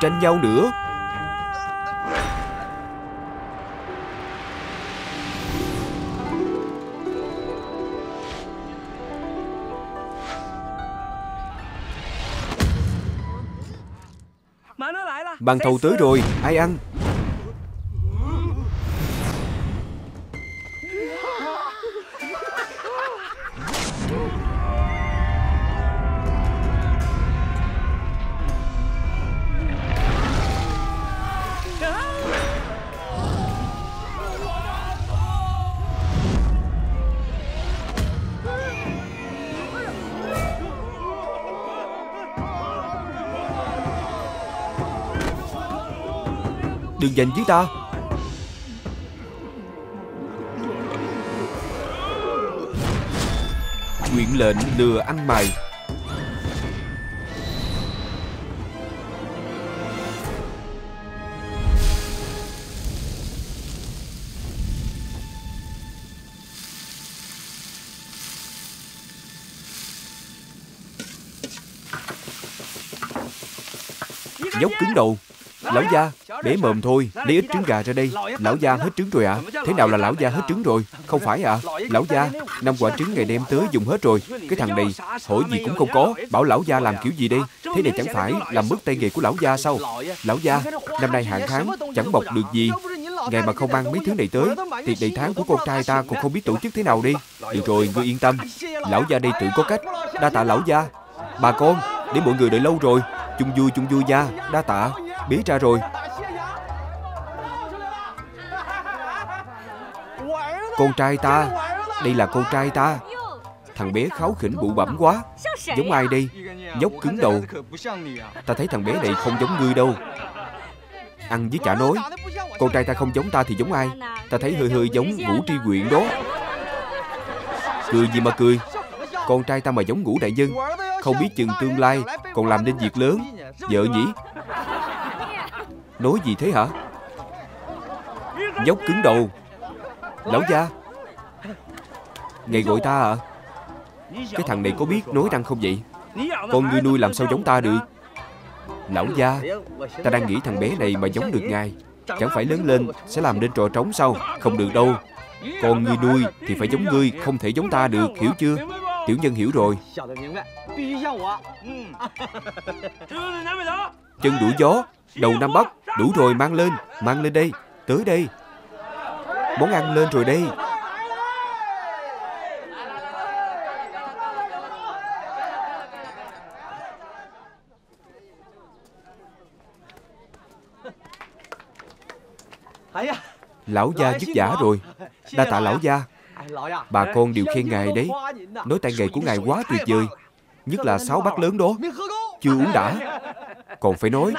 tranh nhau nữa. Bàn thầu tới rồi Ai ăn giành với ta. Nguyện lệnh lừa ăn mày. Dốc cứng đầu Lão gia, để mồm thôi, lấy ít trứng gà ra đây. Lão gia hết trứng rồi ạ. À? Thế nào là lão gia hết trứng rồi? Không phải ạ. À? Lão gia, năm quả trứng ngày đem tới dùng hết rồi. Cái thằng này, hỏi gì cũng không có. Bảo lão gia làm kiểu gì đây? Thế này chẳng phải làm mất tay nghề của lão gia sao? Lão gia, năm nay hạn tháng, chẳng bọc được gì. Ngày mà không mang mấy thứ này tới, thì đầy tháng của con trai ta còn không biết tổ chức thế nào đi. Được rồi, ngươi yên tâm. Lão gia đây tự có cách. Đa tạ lão gia. Bà con, để mọi người đợi lâu rồi. Chung vui chung vui gia, đa tạ. Bí ra rồi Con trai ta. Đây là con trai ta. Thằng bé kháo khỉnh bụ bẩm quá. Giống ai đây? Dốc cứng đầu. Ta thấy thằng bé này không giống ngươi đâu. Ăn với chả nói. Con trai ta không giống ta thì giống ai? Ta thấy hơi hơi giống ngũ tri quyện đó. Cười gì mà cười? Con trai ta mà giống ngũ đại nhân. Không biết chừng tương lai Còn làm nên việc lớn. Vợ nhỉ? Nói gì thế hả? Dốc cứng đầu. Lão gia. Ngày gọi ta à? Cái thằng này có biết nói năng không vậy? Con ngươi nuôi làm sao giống ta được? Lão gia Ta đang nghĩ thằng bé này mà giống được ngài Chẳng phải lớn lên sẽ làm nên trò trống sao? Không được đâu. Con ngươi nuôi thì phải giống ngươi Không thể giống ta được hiểu chưa? Tiểu nhân hiểu rồi. Chân đuổi gió Đầu Nam Bắc. Đủ rồi mang lên Mang lên đây. Tới đây Món ăn lên rồi đây. Lão gia dứt giả rồi. Đa tạ lão gia. Bà con đều khen ngài đấy. Nói tay nghề của ngài quá tuyệt vời. Nhất là sáu bát lớn đó. Chưa uống đã. Còn phải nói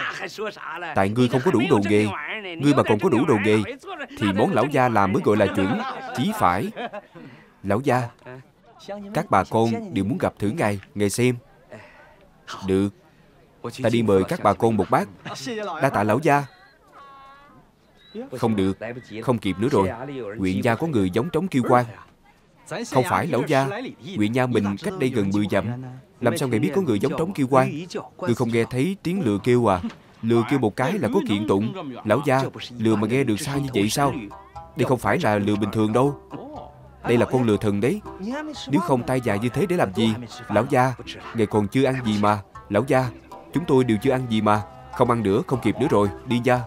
Tại ngươi không có đủ đồ nghề. Ngươi mà còn có đủ đồ nghề Thì món lão gia làm mới gọi là chuẩn Chí phải. Lão gia Các bà con đều muốn gặp thử ngài Ngài xem. Được. Ta đi mời các bà con một bát Đa tạ lão gia. Không được Không kịp nữa rồi. Huyện gia có người giống trống kiêu quan Không phải lão gia Huyện gia mình cách đây gần 10 dặm làm sao ngài biết có người giống trống kêu quan Người không nghe thấy tiếng lừa kêu à? Lừa kêu một cái là có kiện tụng. Lão gia, Lừa mà nghe được xa như vậy sao? Đây không phải là lừa bình thường đâu. Đây là con lừa thần đấy. Nếu không tay dài như thế để làm gì? Lão gia Ngài còn chưa ăn gì mà. Lão gia, Chúng tôi đều chưa ăn gì mà. Không ăn nữa, không kịp nữa rồi. Đi ra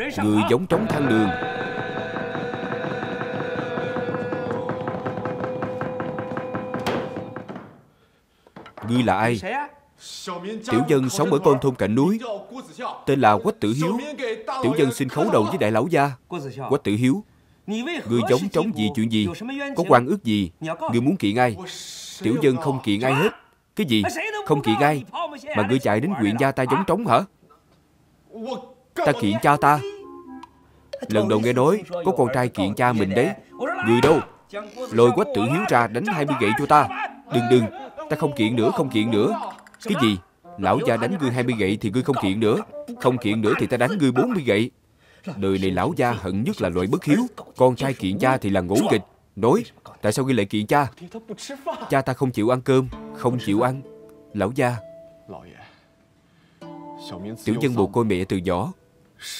Người giống trống thang đường. Ngươi là ai? Tiểu dân sống ở con thôn cạnh núi. Tên là Quách Tử Hiếu. Tiểu dân xin khấu đầu với đại lão gia. Quách Tử Hiếu. Người giống trống gì chuyện gì? Có quan ước gì? Người muốn kiện ai? Tiểu dân không kiện ai hết. Cái gì? Không kiện ai. Mà ngươi chạy đến huyện gia ta giống trống hả Ta kiện cha ta. Lần đầu nghe nói, Có con trai kiện cha mình đấy. Người đâu? Lôi quách tử hiếu ra đánh 20 gậy cho ta. Đừng đừng, Ta không kiện nữa, không kiện nữa. Cái gì? Lão gia đánh ngươi 20 gậy thì ngươi không kiện nữa. Không kiện nữa thì ta đánh ngươi 40 gậy. Đời này lão gia hận nhất là loại bất hiếu. Con trai kiện cha thì là ngỗ nghịch. Nói, Tại sao ngươi lại kiện cha? Cha ta không chịu ăn cơm, Không chịu ăn. Lão gia. Tiểu nhân bồ côi mẹ từ nhỏ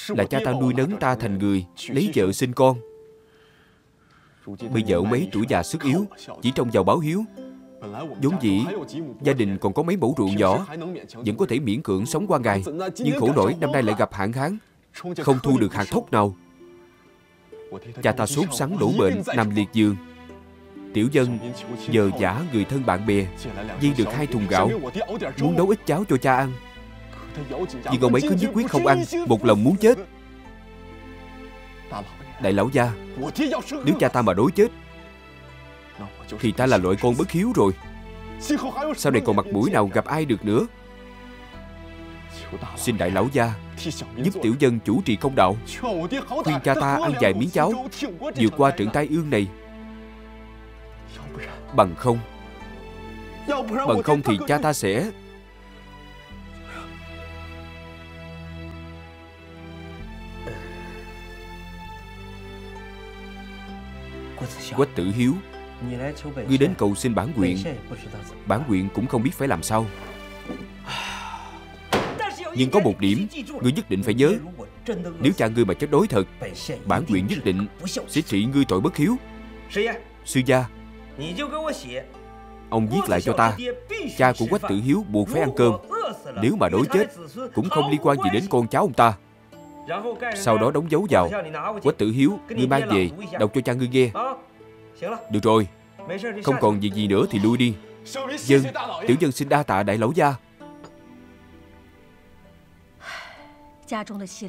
là cha ta nuôi nấng ta thành người Lấy vợ sinh con. Bây giờ ông ấy tuổi già sức yếu Chỉ trông vào báo hiếu vốn dĩ gia đình còn có mấy mẫu ruộng nhỏ vẫn có thể miễn cưỡng sống qua ngày nhưng khổ nổi năm nay lại gặp hạn hán không thu được hạt thóc nào. Cha ta sốt sắng đổ bệnh nằm liệt giường tiểu dân nhờ giả người thân bạn bè di được hai thùng gạo muốn nấu ít cháo cho cha ăn nhưng ông ấy cứ nhất quyết không ăn một lòng muốn chết. Đại lão gia nếu cha ta mà đối chết thì ta là loại con bất hiếu rồi. Sau này còn mặt mũi nào gặp ai được nữa? Xin đại lão gia Giúp tiểu dân chủ trì công đạo. Khuyên cha ta ăn vài miếng cháo vượt qua trận tai ương này. Bằng không Bằng không thì cha ta sẽ Quách tử hiếu. Ngươi đến cầu xin bản quyện Bản quyện cũng không biết phải làm sao. Nhưng có một điểm Ngươi nhất định phải nhớ. Nếu cha ngươi mà chết đối thật, Bản quyện nhất định sẽ trị ngươi tội bất hiếu. Sư gia, Ông viết lại cho ta. Cha của Quách Tử Hiếu buộc phải ăn cơm. Nếu mà đối chết, Cũng không liên quan gì đến con cháu ông ta. Sau đó đóng dấu vào. Quách Tử Hiếu Ngươi mang về Đọc cho cha ngươi nghe. Được rồi. Không còn việc gì nữa thì lui đi. Dân Tiểu dân xin đa tạ đại lão gia.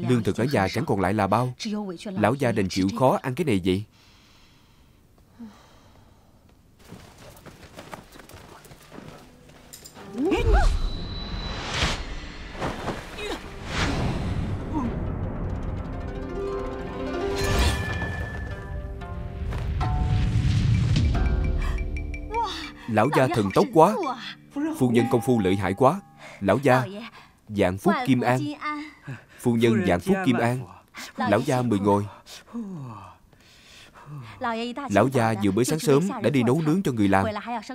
Lương thực ở nhà chẳng còn lại là bao. Lão gia đành chịu khó ăn cái này vậy Lão gia thần tốc quá. Phu nhân công phu lợi hại quá. Lão gia Dạng phúc kim an. Phu nhân dạng phúc kim an. Lão gia mời ngồi. Lão gia vừa mới sáng sớm đã đi nấu nướng cho người làm.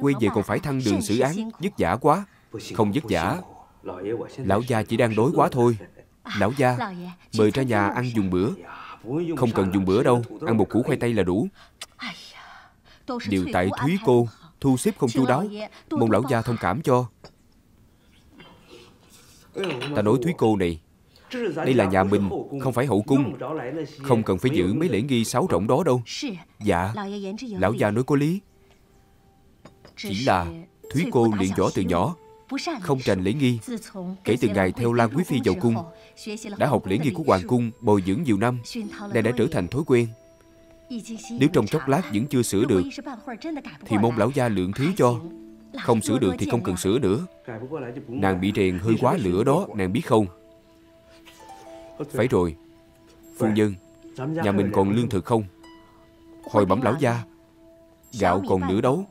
Quay về còn phải thăng đường xử án. Vất vả quá. Không vất vả. Lão gia chỉ đang đói quá thôi. Lão gia Mời ra nhà ăn dùng bữa. Không cần dùng bữa đâu. Ăn một củ khoai tây là đủ. Đều tại Thúy cô thu xếp không chu đáo. mong lão gia thông cảm cho. Ta nói thúy cô này đây là nhà mình không phải hậu cung. Không cần phải giữ mấy lễ nghi sáo rỗng đó đâu. Dạ lão gia nói có lý. Chỉ là thúy cô luyện võ từ nhỏ không trành lễ nghi. kể từ ngày theo lan quý phi vào cung đã học lễ nghi của hoàng cung bồi dưỡng nhiều năm nay đã trở thành thói quen nếu trong chốc lát vẫn chưa sửa được Thì mong lão gia lượng thứ cho Không sửa được thì không cần sửa nữa。Nàng bị rèn hơi quá lửa đó Nàng biết không Phải rồi Phu nhân Nhà mình còn lương thực không Hồi bẩm lão gia Gạo còn nửa đấu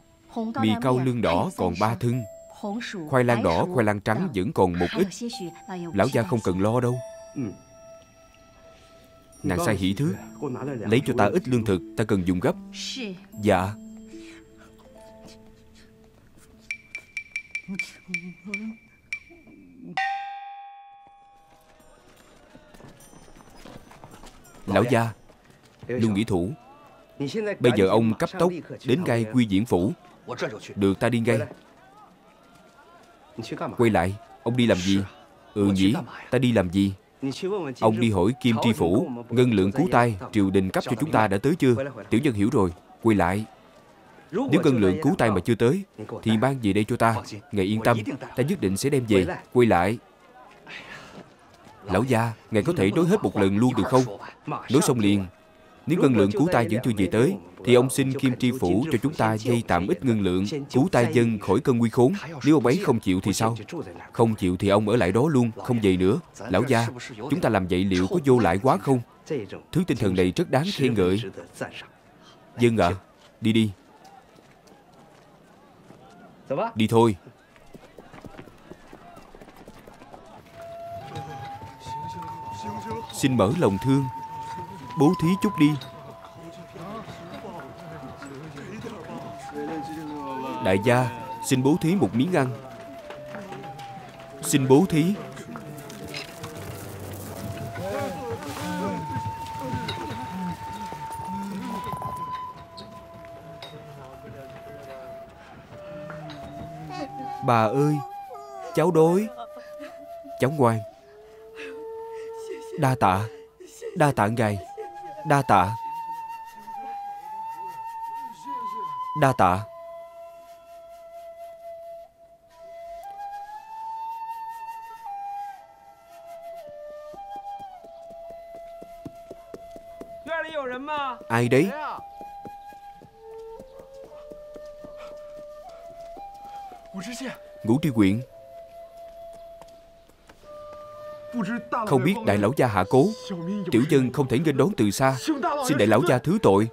Mì cao lương đỏ còn ba thưng。Khoai lang đỏ, khoai lang trắng vẫn còn một ít。Lão gia không cần lo đâu Nàng sai hỷ thứ. Lấy cho ta ít lương thực, Ta cần dùng gấp. Dạ. Lão gia, Lưu Nghĩa Thủ, Bây giờ ông cấp tốc Đến ngay quy diễn phủ. Được ta đi ngay. Quay lại, Ông đi làm gì? Ừ nhỉ Ta đi làm gì? Ông đi hỏi Kim Tri Phủ, Ngân lượng cứu tay Triều đình cấp cho chúng ta đã tới chưa? Tiểu nhân hiểu rồi, Quay lại. Nếu ngân lượng cứu tay mà chưa tới, Thì mang về đây cho ta. Ngài yên tâm, Ta nhất định sẽ đem về, Quay lại. Lão gia, Ngài có thể nói hết một lần luôn được không? Nói xong liền. Nếu ngân lượng cứu tay vẫn chưa về tới Thì ông xin Kim Tri Phủ cho chúng ta dây tạm ít ngân lượng Cứu tay dân khỏi cơn nguy khốn Nếu ông ấy không chịu thì sao Không chịu thì ông ở lại đó luôn Không về nữa Lão gia Chúng ta làm vậy liệu có vô lại quá không Thứ tinh thần này rất đáng khen ngợi Dân ạ à, Đi đi Đi thôi Xin mở lòng thương Bố thí chút đi. Đại gia, Xin bố thí một miếng ăn. Xin bố thí. Bà ơi, Cháu đói. Cháu ngoan. Đa tạ Đa tạ ngài. Đa tạ. Đa tạ. Ai đấy? Ngũ tri quyện. Không biết đại lão gia hạ cố, Tiểu dân không thể nghênh đón từ xa. Xin đại lão gia thứ tội.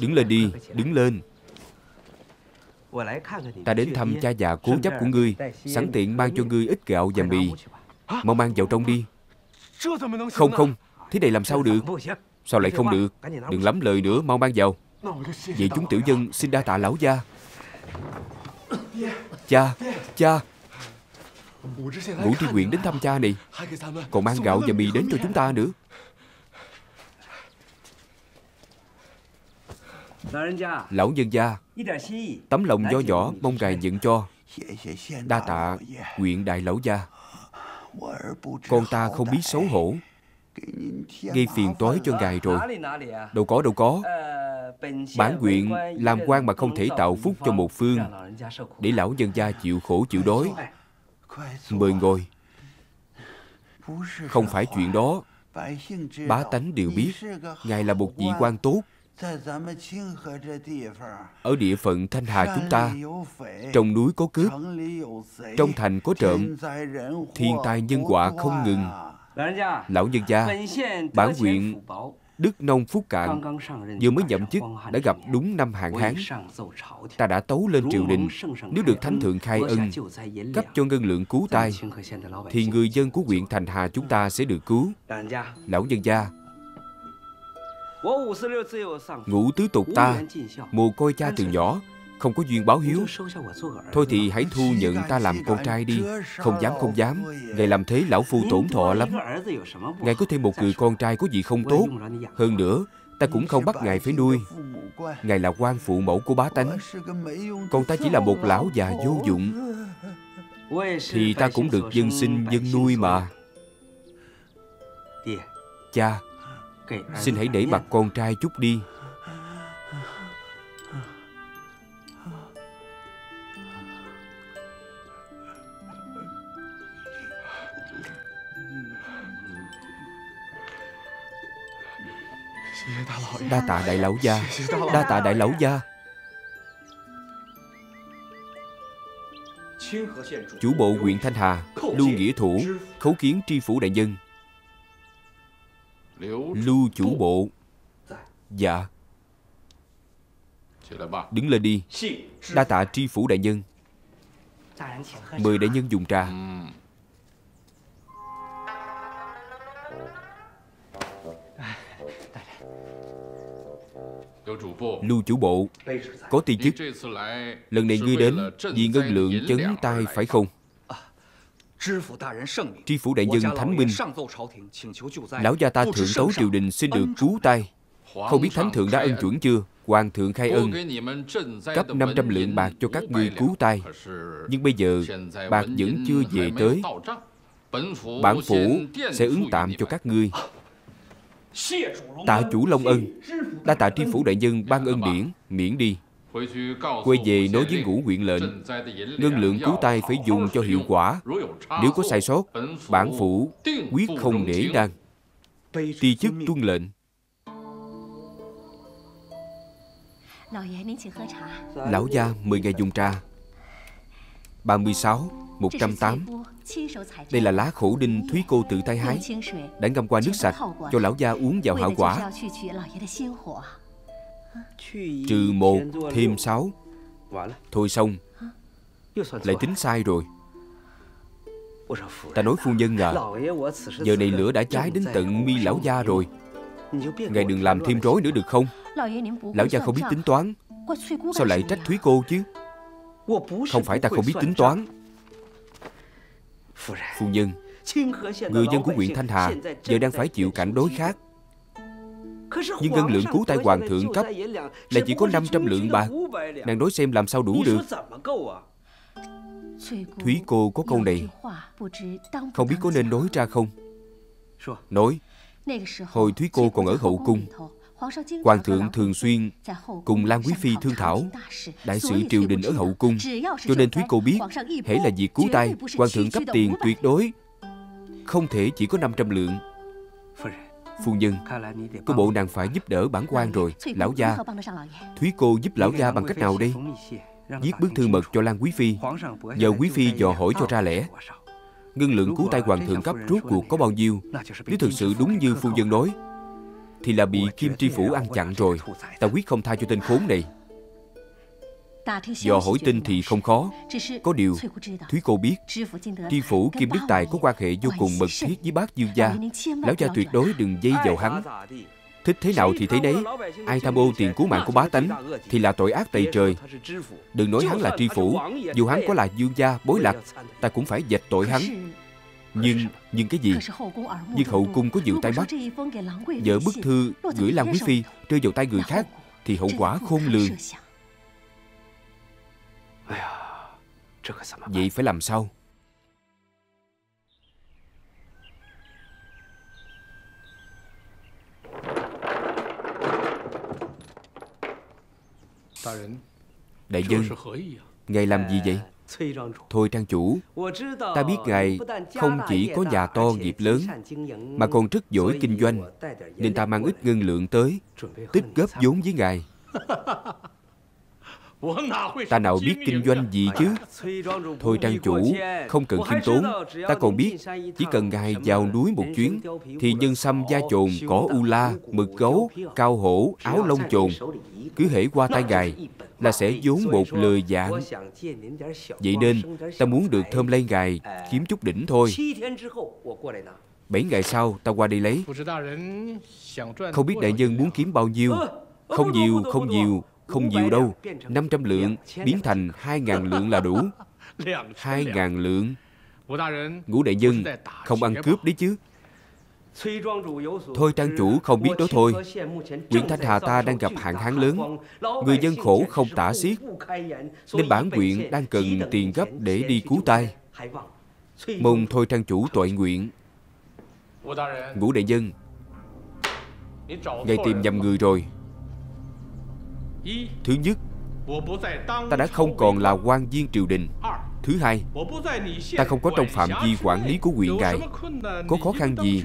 Đứng lên đi, Đứng lên. Ta đến thăm cha già cố chấp của ngươi, Sẵn tiện mang cho ngươi ít gạo và mì. Mau mang vào trong đi. Không không, Thế này làm sao được? Sao lại không được? Đừng lắm lời nữa, Mau mang vào. Vậy chúng tiểu dân xin đa tạ lão gia. Cha Cha. Ngũ Tri Nguyện đến thăm cha này. Còn mang gạo và mì đến cho chúng ta nữa. Lão nhân gia, Tấm lòng do võ mong ngài dựng cho. Đa tạ nguyện đại lão gia. Con ta không biết xấu hổ. Gây phiền toái cho ngài rồi. Đâu có đâu có. Bản nguyện làm quan mà không thể tạo phúc cho một phương. Để lão nhân gia chịu khổ chịu đói. Mời ngồi. Không phải chuyện đó. Bá tánh đều biết Ngài là một vị quan tốt. Ở địa phận Thanh Hà chúng ta Trong núi có cướp Trong thành có trộm Thiên tai nhân quả không ngừng. Lão nhân gia Bản nguyện Đức Nông Phúc Cạn vừa mới nhậm chức đã gặp đúng năm hạn hán. Ta đã tấu lên triều đình, nếu được Thánh Thượng khai ân, cấp cho ngân lượng cứu tai, thì người dân của huyện Thành Hà chúng ta sẽ được cứu. Lão nhân gia, ngũ tứ tục ta, mồ côi cha từ nhỏ, không có duyên báo hiếu. Thôi thì hãy thu nhận ta làm con trai đi, Không dám không dám Ngài làm thế lão phu tổn thọ lắm. Ngài có thêm một người con trai có gì không tốt. Hơn nữa, Ta cũng không bắt Ngài phải nuôi. Ngài là quan phụ mẫu của bá tánh. Còn ta chỉ là một lão già vô dụng. Thì ta cũng được dân sinh dân nuôi mà. Cha, Xin hãy để mặt con trai chút đi. Đa tạ đại lão gia. Đa tạ đại lão gia. Chủ bộ huyện Thanh Hà, Lưu Nghĩa Thủ, Khấu kiến tri phủ đại nhân. Lưu chủ bộ. Dạ. Đứng lên đi. Đa tạ tri phủ đại nhân. Mời đại nhân dùng trà. Lưu chủ bộ, Có ti chức. Lần này ngươi đến, Vì ngân lượng chấn tai phải không? Tri phủ đại nhân Thánh Minh, Lão gia ta thượng tấu triều đình xin được cứu tay Không biết Thánh Thượng đã ân chuẩn chưa? Hoàng thượng khai ân, Cấp 500 lượng bạc cho các ngươi cứu tay Nhưng bây giờ, Bạc vẫn chưa về tới. Bản phủ sẽ ứng tạm cho các ngươi. Tạ chủ Long Ân. Đa tạ tri phủ đại nhân ban ân điển, Miễn đi. Quay về nói với ngũ huyện lệnh, Ngân lượng cứu tay phải dùng cho hiệu quả. Nếu có sai sót, Bản phủ quyết không để đăng Ti chức tuân lệnh. Lão gia mời ngài dùng trà. 36 108 đây là lá khổ đinh Thúy cô tự tay hái Đã ngâm qua nước sạch Cho lão gia uống vào hảo quả。Trừ một thêm sáu。Thôi xong Lại tính sai rồi。Ta nói phu nhân à Giờ này lửa đã cháy đến tận mi lão gia rồi。Ngài đừng làm thêm rối nữa được không？Lão gia không biết tính toán。Sao lại trách Thúy cô chứ？Không phải ta không biết tính toán Phu nhân Người dân của huyện Thanh Hà Giờ đang phải chịu cảnh đối khác Nhưng ngân lượng cứu tay hoàng thượng cấp Là chỉ có 500 lượng bạc Nàng nói xem làm sao đủ được. Thúy cô có câu này. Không biết có nên nói ra không? Nói Hồi Thúy cô còn ở hậu cung Hoàng thượng thường xuyên cùng Lan Quý Phi thương thảo Đại sự triều đình ở hậu cung Cho nên Thúy cô biết Hễ là việc cứu tay Hoàng thượng cấp tiền tuyệt đối Không thể chỉ có 500 lượng Phu nhân Có bộ nàng phải giúp đỡ bản quan rồi Lão gia Thúy cô giúp lão gia bằng cách nào đây Viết bức thư mật cho Lan Quý Phi Nhờ Quý Phi dò hỏi cho ra lẽ Ngân lượng cứu tay hoàng thượng cấp rốt cuộc có bao nhiêu Nếu thực sự đúng như phu nhân nói thì là bị Kim Tri Phủ ăn chặn rồi. Ta quyết không tha cho tên khốn này. Dò hỏi tin thì không khó. Có điều, Thúy cô biết, Tri phủ Kim Đức Tài có quan hệ vô cùng mật thiết với bác Dương gia. Lão gia tuyệt đối đừng dây vào hắn. Thích thế nào thì thế đấy Ai tham ô tiền cứu mạng của bá tánh Thì là tội ác tày trời. Đừng nói hắn là tri phủ, Dù hắn có là dương gia, bối lạc, Ta cũng phải dạch tội hắn. Nhưng, nhưng cái gì? Nhưng hậu cung có nhiều tay mắt. Vợ bức thư gửi Lan Quý Phi Rơi vào tay người khác Thì hậu quả khôn lường. Vậy phải làm sao? Đại nhân Ngài làm gì vậy? Thôi trang chủ Ta biết Ngài không chỉ có nhà to nghiệp lớn Mà còn rất giỏi kinh doanh Nên ta mang ít ngân lượng tới Tích góp vốn với Ngài。Ta nào biết kinh doanh gì chứ？Thôi trang chủ Không cần khiêm tốn Ta còn biết Chỉ cần ngài vào núi một chuyến Thì nhân sâm da trồn Cỏ u la Mực gấu Cao hổ Áo lông trồn Cứ hễ qua tay ngài Là sẽ vốn một lời dạng Vậy nên Ta muốn được thơm lây ngài Kiếm chút đỉnh thôi. Bảy ngày sau ta qua đây lấy. Không biết đại nhân muốn kiếm bao nhiêu? Không nhiều không nhiều không nhiều đâu. 500 lượng biến thành 2.000 lượng là đủ. 2.000 lượng. Ngũ đại nhân Không ăn cướp đấy chứ Thôi trang chủ không biết đó thôi. Huyện Thanh Hà ta đang gặp hạn hán lớn. Người dân khổ không tả xiết. Nên bản huyện đang cần tiền gấp để đi cứu tay. Mong thôi trang chủ tội nguyện. Ngũ đại nhân. Ngài tìm nhầm người rồi. Thứ nhất Ta đã không còn là quan viên triều đình Thứ hai. Ta không có trong phạm vi quản lý của huyện ngài. Có khó khăn gì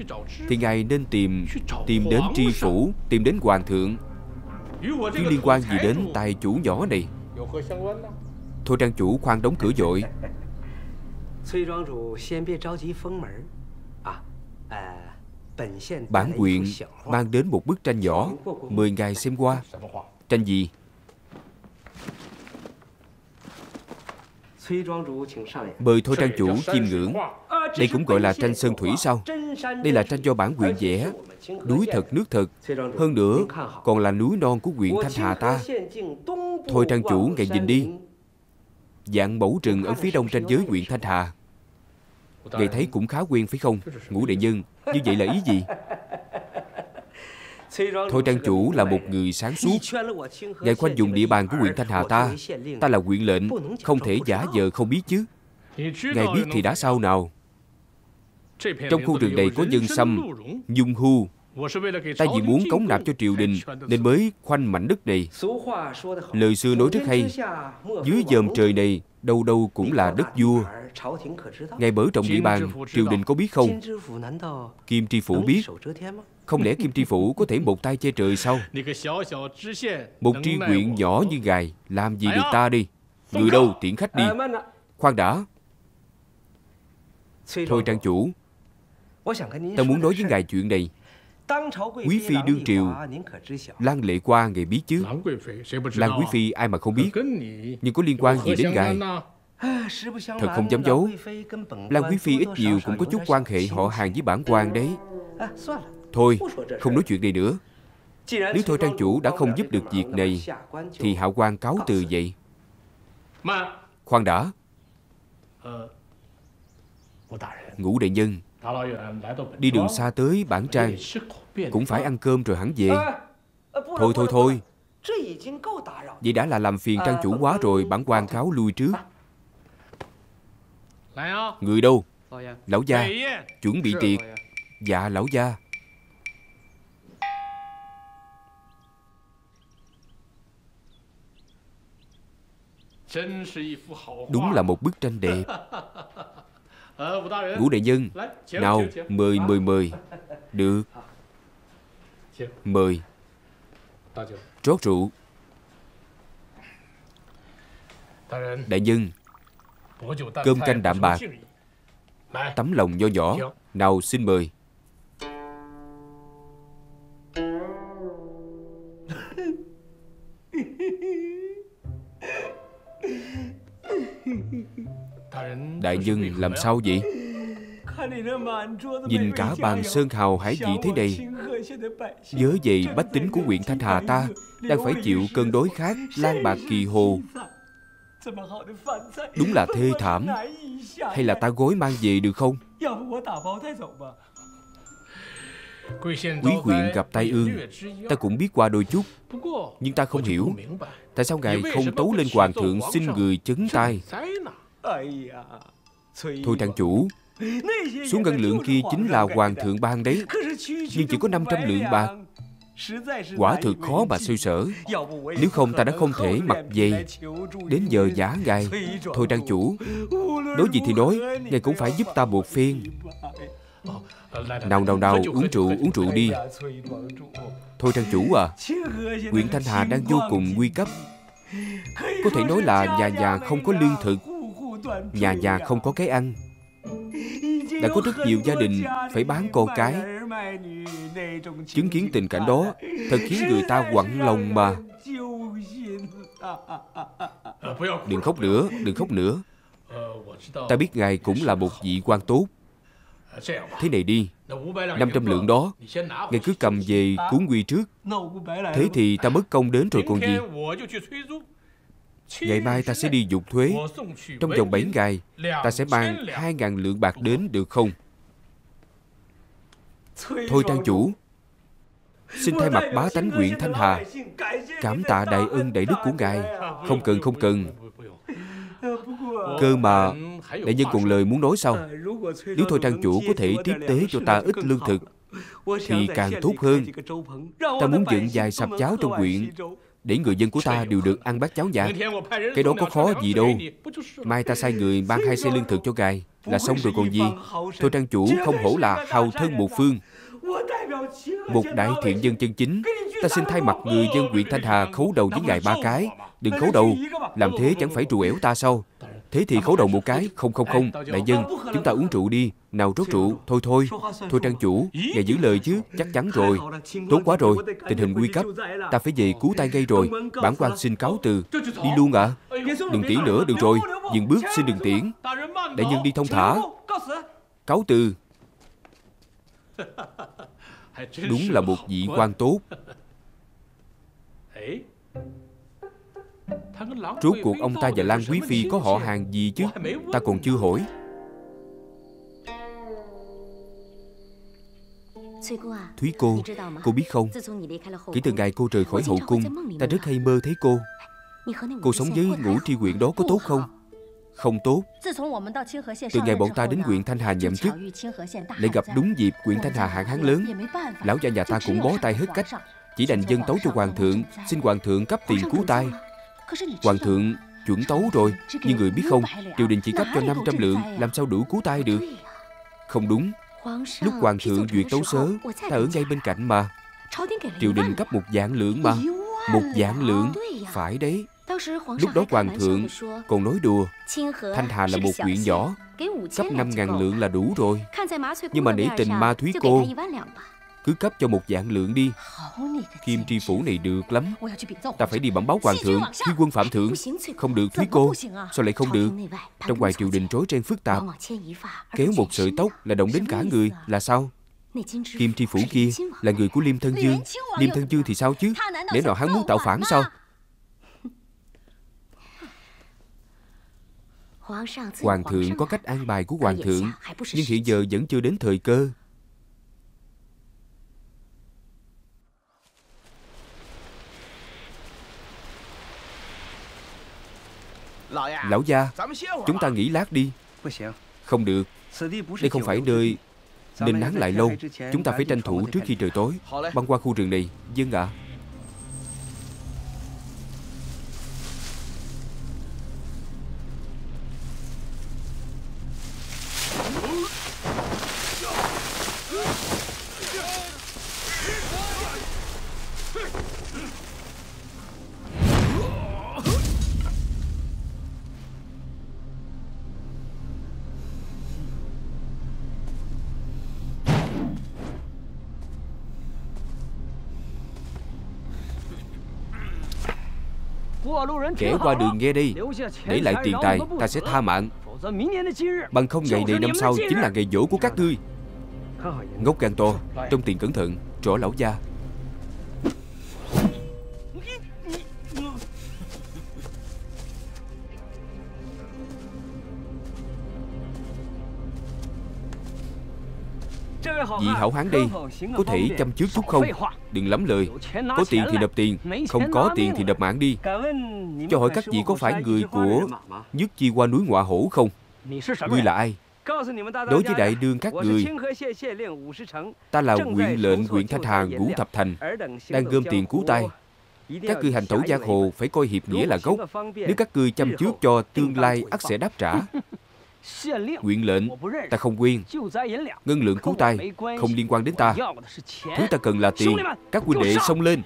Thì ngài nên tìm Tìm đến tri phủ, Tìm đến hoàng thượng. Chứ liên quan gì đến tài chủ nhỏ này? Thôi trang chủ khoan đóng cửa dội. Bản quyện mang đến một bức tranh nhỏ. Mời ngài xem qua. Tranh gì? Mời Thôi Trang Chủ chiêm ngưỡng. Đây cũng gọi là tranh sơn thủy sao Đây là tranh do bản quyền vẽ. Núi thật nước thật. Hơn nữa còn là núi non của huyện Thanh Hà ta. Thôi Trang Chủ ngài nhìn đi. Dạng mẫu rừng ở phía đông tranh giới huyện Thanh Hà. Ngài thấy cũng khá quen phải không? Ngũ đại nhân Như vậy là ý gì Thôi trang chủ là một người sáng suốt. Ngài khoanh dùng địa bàn của huyện Thanh Hà ta. Ta là huyện lệnh, Không thể giả vờ không biết chứ. Ngài biết thì đã sao nào? Trong khu rừng này có dân sâm, Nhung hu. Ta vì muốn cống nạp cho triều đình Nên mới khoanh mảnh đất này. Lời xưa nói rất hay. Dưới dòm trời này, Đâu đâu cũng là đất vua. Ngài mở rộng địa bàn, Triều đình có biết không? Kim Tri Phủ biết. Không lẽ Kim Tri Phủ có thể một tay che trời sao? Một tri huyện nhỏ như ngài Làm gì được ta đi? Người đâu tiễn khách đi? Khoan đã. Thôi trang chủ Ta muốn nói với ngài chuyện này. Quý phi đương triều Lan Lệ Qua ngài biết chứ? Lan Quý phi ai mà không biết? Nhưng có liên quan gì đến ngài? Thật không dám giấu. Lan Quý Phi ít nhiều cũng có chút quan hệ họ hàng với bản quan đấy Thôi, không nói chuyện này nữa. Nếu thôi trang chủ đã không giúp được việc này Thì hạo quan cáo từ vậy. Khoan đã. Ngũ đại nhân Đi đường xa tới bản trang. Cũng phải ăn cơm rồi hẳn về. Thôi thôi thôi. Vậy đã là làm phiền trang chủ quá rồi Bản quan cáo lui trước. Người đâu? Lão gia Chuẩn bị tiệc. Dạ lão gia Đúng là một bức tranh đẹp. Ngũ đại nhân. Nào mời mời mời. Được. Mời. Rót rượu. Đại nhân. Cơm canh đạm bạc. Tấm lòng nho nhỏ. Nào xin mời Đại nhân làm sao vậy? Nhìn cả bàn sơn hào hải vị thế này Nhớ về bách tính của huyện Thanh Hà ta Đang phải chịu cơn đối khát Lan bạc kỳ hồ. Đúng là thê thảm. Hay là ta gối mang về được không Quý huyện gặp tai ương. Ta cũng biết qua đôi chút. Nhưng ta không hiểu. Tại sao ngài không tấu lên hoàng thượng Xin người chấn tai? Thôi trang chủ Số ngân lượng kia chính là hoàng thượng ban đấy. Nhưng chỉ có 500 lượng bạc Quả thực khó mà xoay sở. Nếu không ta đã không thể mặc dây. Đến giờ giả ngài. Thôi trang chủ Nói gì thì nói. Ngài cũng phải giúp ta một phiên Nào nào nào uống rượu uống rượu đi. Thôi. Trang chủ à Huyện Thanh Hà đang vô cùng nguy cấp. Có thể nói là nhà nhà không có lương thực. Nhà nhà. không có cái ăn. Đã có rất nhiều gia đình phải bán con cái. Chứng kiến tình cảnh đó thật khiến người ta quặn lòng mà. Đừng khóc nữa đừng khóc nữa. Ta biết ngài cũng là một vị quan tốt thế này đi 500 lượng đó, Ngài cứ cầm về cuốn quy trước. Thế thì ta mất công đến rồi còn gì? Ngày mai ta sẽ đi dục thuế. Trong vòng 7 ngày, Ta sẽ mang 2.000 lượng bạc đến được không? Thôi trang chủ, Xin thay mặt bá tánh huyện Thanh Hà, Cảm tạ đại ân đại đức của ngài. Không cần không cần. Cơ mà Đại nhân còn lời muốn nói sao Nếu thôi trang chủ có thể tiếp tế cho ta ít lương thực Thì càng tốt hơn. Ta muốn dựng vài sạp cháo trong huyện để người dân của ta đều được ăn bát cháo dạ Cái đó có khó gì đâu. Mai ta sai người mang hai xe lương thực cho ngài. Là xong rồi còn gì? Thôi trang chủ không hổ là hào thân một phương Một đại thiện dân chân chính Ta xin thay mặt người dân huyện Thanh Hà khấu đầu với ngài ba cái Đừng khấu đầu Làm thế chẳng phải trù ẻo ta sao Thế thì khấu đầu một cái Không không không Đại dân Chúng ta uống rượu đi Nào rót rượu Thôi thôi Thôi trang chủ Ngài giữ lời chứ Chắc chắn rồi Tốt quá rồi Tình hình nguy cấp Ta phải về cứu tay ngay rồi Bản quan xin cáo từ Đi luôn ạ à? Đừng tiễn nữa Được rồi Dừng bước xin đừng tiễn Đại nhân đi thông thả Cáo từ Đúng là một vị quan tốt. Rốt cuộc ông ta và Lan Quý Phi có họ hàng gì chứ? Ta còn chưa hỏi. Thúy cô, cô biết không? Kể từ ngày cô rời khỏi hậu cung Ta rất hay mơ thấy cô. Cô sống với ngũ tri huyện đó có tốt không? Không tốt. Từ ngày bọn ta đến huyện Thanh Hà nhậm chức Lại gặp đúng dịp huyện Thanh Hà hạn hán lớn Lão gia nhà ta cũng bó tay hết cách Chỉ đành dân tấu cho hoàng thượng Xin hoàng thượng cấp tiền cứu tai. Hoàng thượng chuẩn tấu rồi Nhưng người biết không Triều đình chỉ cấp cho 500 lượng Làm sao đủ cứu tai được. Không đúng. Lúc hoàng thượng duyệt tấu sớ Ta ở ngay bên cạnh mà. Triều đình cấp một dạng lượng mà. Một dạng lượng Phải đấy Lúc đó hoàng thượng còn nói đùa Thanh Hà là một huyện nhỏ Cấp 5.000 lượng là đủ rồi Nhưng mà nể tình ma thúy cô Cứ cấp cho một dạng lượng đi。Kim tri phủ này được lắm。Ta phải đi bẩm báo hoàng thượng Khi quân phạm thượng Không được thúy cô Sao lại không được？Trong ngoài triều đình rối ren phức tạp。Kéo một sợi tóc là động đến cả người。Là sao Kim tri phủ kia là người của Liêm Thân Dương Liêm Thân Dương thì sao chứ？Lẽ nào hắn muốn tạo phản sao Hoàng thượng có cách an bài của hoàng thượng Nhưng hiện giờ vẫn chưa đến thời cơ. Lão gia Chúng ta nghỉ lát đi. Không được Đây không phải nơi Nên nán lại lâu. Chúng ta phải tranh thủ trước khi trời tối Băng qua khu rừng này. Dân ạ. à. Kẻ qua đường nghe đi. Để lại tiền tài, ta sẽ tha mạng. Bằng không, ngày này năm sau Chính là ngày dỗ của các ngươi. Ngốc gan to Trong tiền cẩn thận Rõ lão gia. Vị hảo hán đây Có thể chăm trước chút không? Đừng lắm lời. Có tiền thì nộp tiền Không có tiền thì nộp mạng đi. Cho hỏi các vị có phải người của Nhất chi qua núi ngọa hổ không? Ngươi là ai? Đối với đại đương các người Ta là huyện lệnh huyện Thanh Hà Ngũ Thập Thành Đang gom tiền cứu tay. Các ngươi hành tẩu giang hồ Phải coi hiệp nghĩa là gốc. Nếu các ngươi chăm trước cho tương lai ắt sẽ đáp trả Nguyện lệnh ta không quyên Ngân lượng cứu tay Không liên quan đến ta. Thứ ta cần là tiền. Các huynh đệ xông lên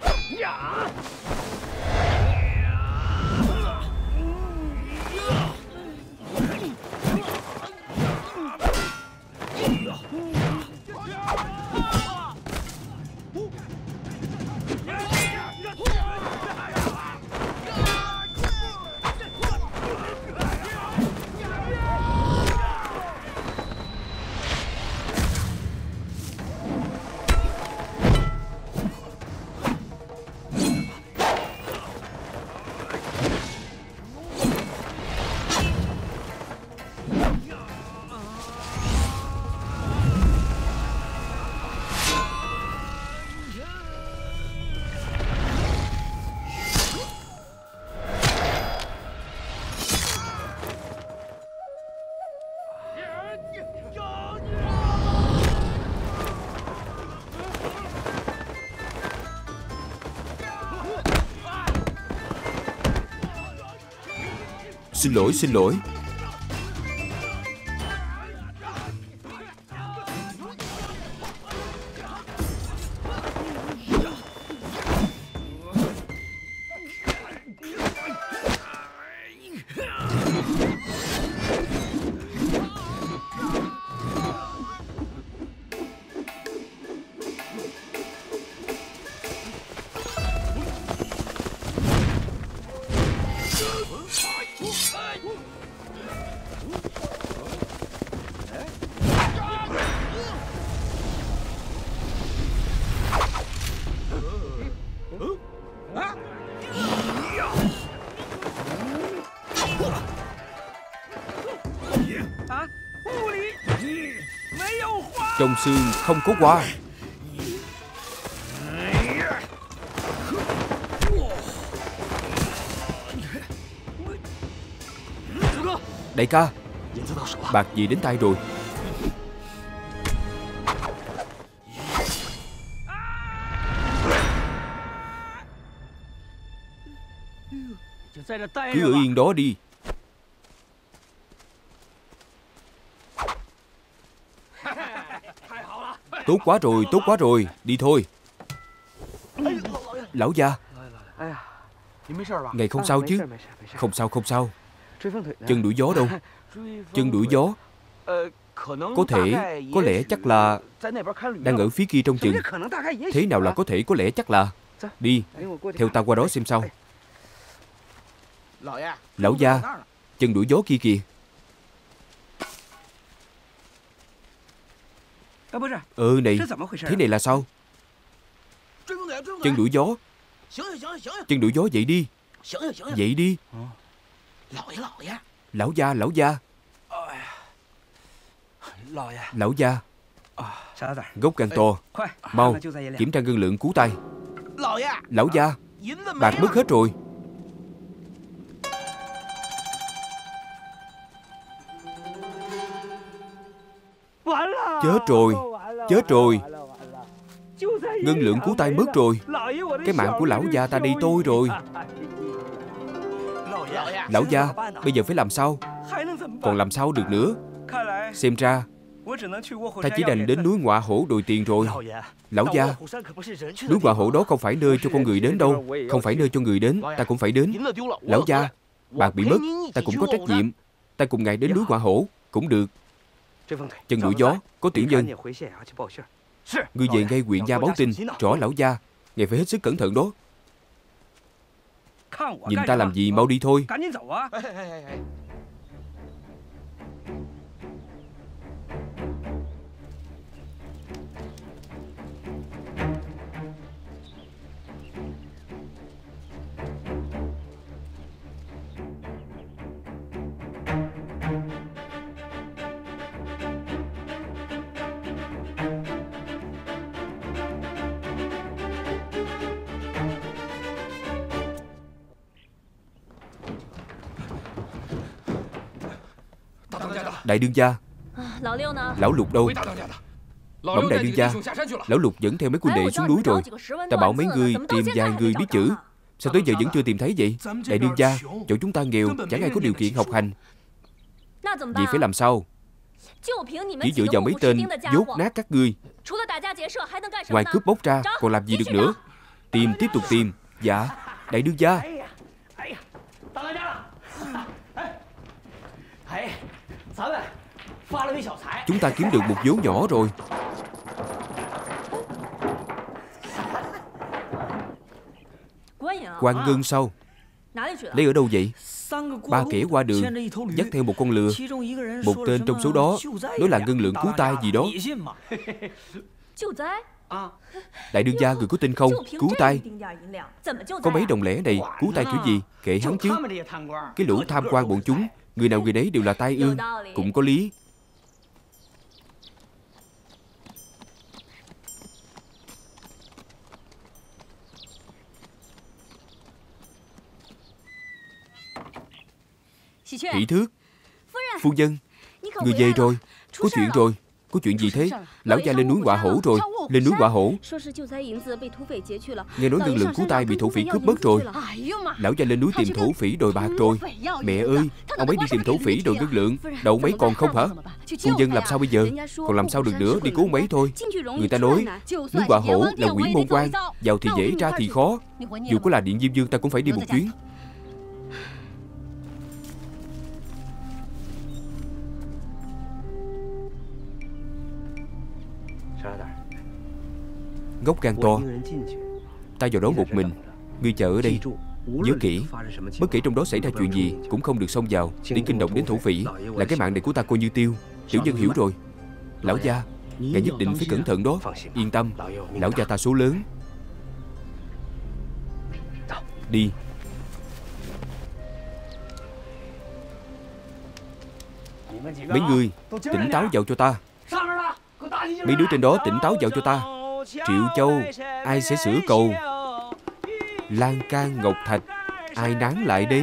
Xin lỗi, xin lỗi. Xương không có qua. Đại ca, Bạc gì đến tay rồi? Cứ ở yên đó đi. Tốt quá rồi, tốt quá rồi. Đi thôi. Lão gia. Ngày không sao chứ? Không sao, không sao. Chân đuổi gió đâu? Chân đuổi gió? Có thể, có lẽ chắc là Đang ở phía kia trong chừng. Thế nào là có thể, có lẽ chắc là. Đi, theo ta qua đó xem sao. Lão gia Chân đuổi gió kia kìa. Ừ này Thế này là sao? Chân đuổi gió. Chân đuổi gió dậy đi. Dậy đi. Lão gia, lão gia. Lão gia. Gốc gan to Mau, kiểm tra ngân lượng cứu tay. Lão gia. Bạc mất hết rồi Chết rồi Chết rồi. Ngân lượng cứu tay mất rồi. Cái mạng của lão gia ta đi tôi rồi. Lão gia, Bây giờ phải làm sao? Còn làm sao được nữa? Xem ra, Ta chỉ đành đến núi ngọa hổ đòi tiền rồi. Lão gia, Núi ngọa hổ đó không phải nơi cho con người đến đâu. Không phải nơi cho người đến, Ta cũng phải đến. Lão gia, Bạc bị mất, Ta cũng có trách nhiệm. Ta cùng ngài đến núi ngọa hổ, Cũng được. Chân đuổi gió Có tiểu nhân。Ngươi về ngay huyện gia báo tin Rõ lão gia. Ngài phải hết sức cẩn thận đó. Nhìn ta làm gì mau đi thôi Đại đương gia. Lão lục đâu? Bẩm đại đương gia. Lão lục dẫn theo mấy quân đệ xuống núi rồi. Ta bảo mấy người tìm vài người biết chữ. Sao tới giờ vẫn chưa tìm thấy vậy? Đại đương gia Chỗ chúng ta nghèo Chẳng ai có điều kiện học hành. Vậy phải làm sao? Chỉ dựa vào mấy tên dốt nát các ngươi. Ngoài cướp bóc ra Còn làm gì được nữa? Tìm tiếp tục tìm. Dạ Đại đương gia Chúng ta kiếm được một vốn nhỏ rồi. Quan ngân sau Lấy ở đâu vậy? Ba kẻ qua đường Dắt theo một con lừa. Một tên trong số đó Nói là ngân lượng cứu tai gì đó. Đại đương gia người có tin không? Cứu tay Có mấy đồng lẻ này Cứu tay kiểu gì? Kệ hắn chứ. Cái lũ tham quan bọn chúng Người nào người đấy đều là tai ương, Cũng có lý. Hỷ thước, Phu nhân, Người về rồi, Có chuyện rồi. Có chuyện gì thế? Lão gia lên núi quả hổ rồi. Lên núi quả hổ. Nghe nói ngân lượng cứu tay bị thổ phỉ cướp mất rồi. Lão? Gia lên núi tìm thổ phỉ đòi bạc rồi. Mẹ ơi Ông ấy đi tìm thổ phỉ đòi ngân lượng. Đậu mấy còn không hả? Phu nhân làm sao bây giờ? Còn làm sao được nữa? Đi cứu mấy thôi. Người ta nói Núi quả hổ là quỷ môn quan. Vào thì dễ ra thì khó. Dù có là điện diêm dương ta cũng phải đi một chuyến Gốc gan to. Ta vào đó một mình Ngươi chờ ở đây Nhớ kỹ. Bất kể trong đó xảy ra chuyện gì Cũng không được xông vào. Đi kinh động đến thổ phỉ Là cái mạng này của ta coi như tiêu Tiểu nhân hiểu rồi. Lão gia Ngài nhất định phải cẩn thận đó. Yên tâm. Lão gia ta số lớn. Đi. Mấy người Tỉnh táo vào cho ta. Mấy đứa trên đó tỉnh táo vào cho ta Triệu Châu, Ai sẽ sửa cầu? Lan can Ngọc Thạch, Ai nán lại đây?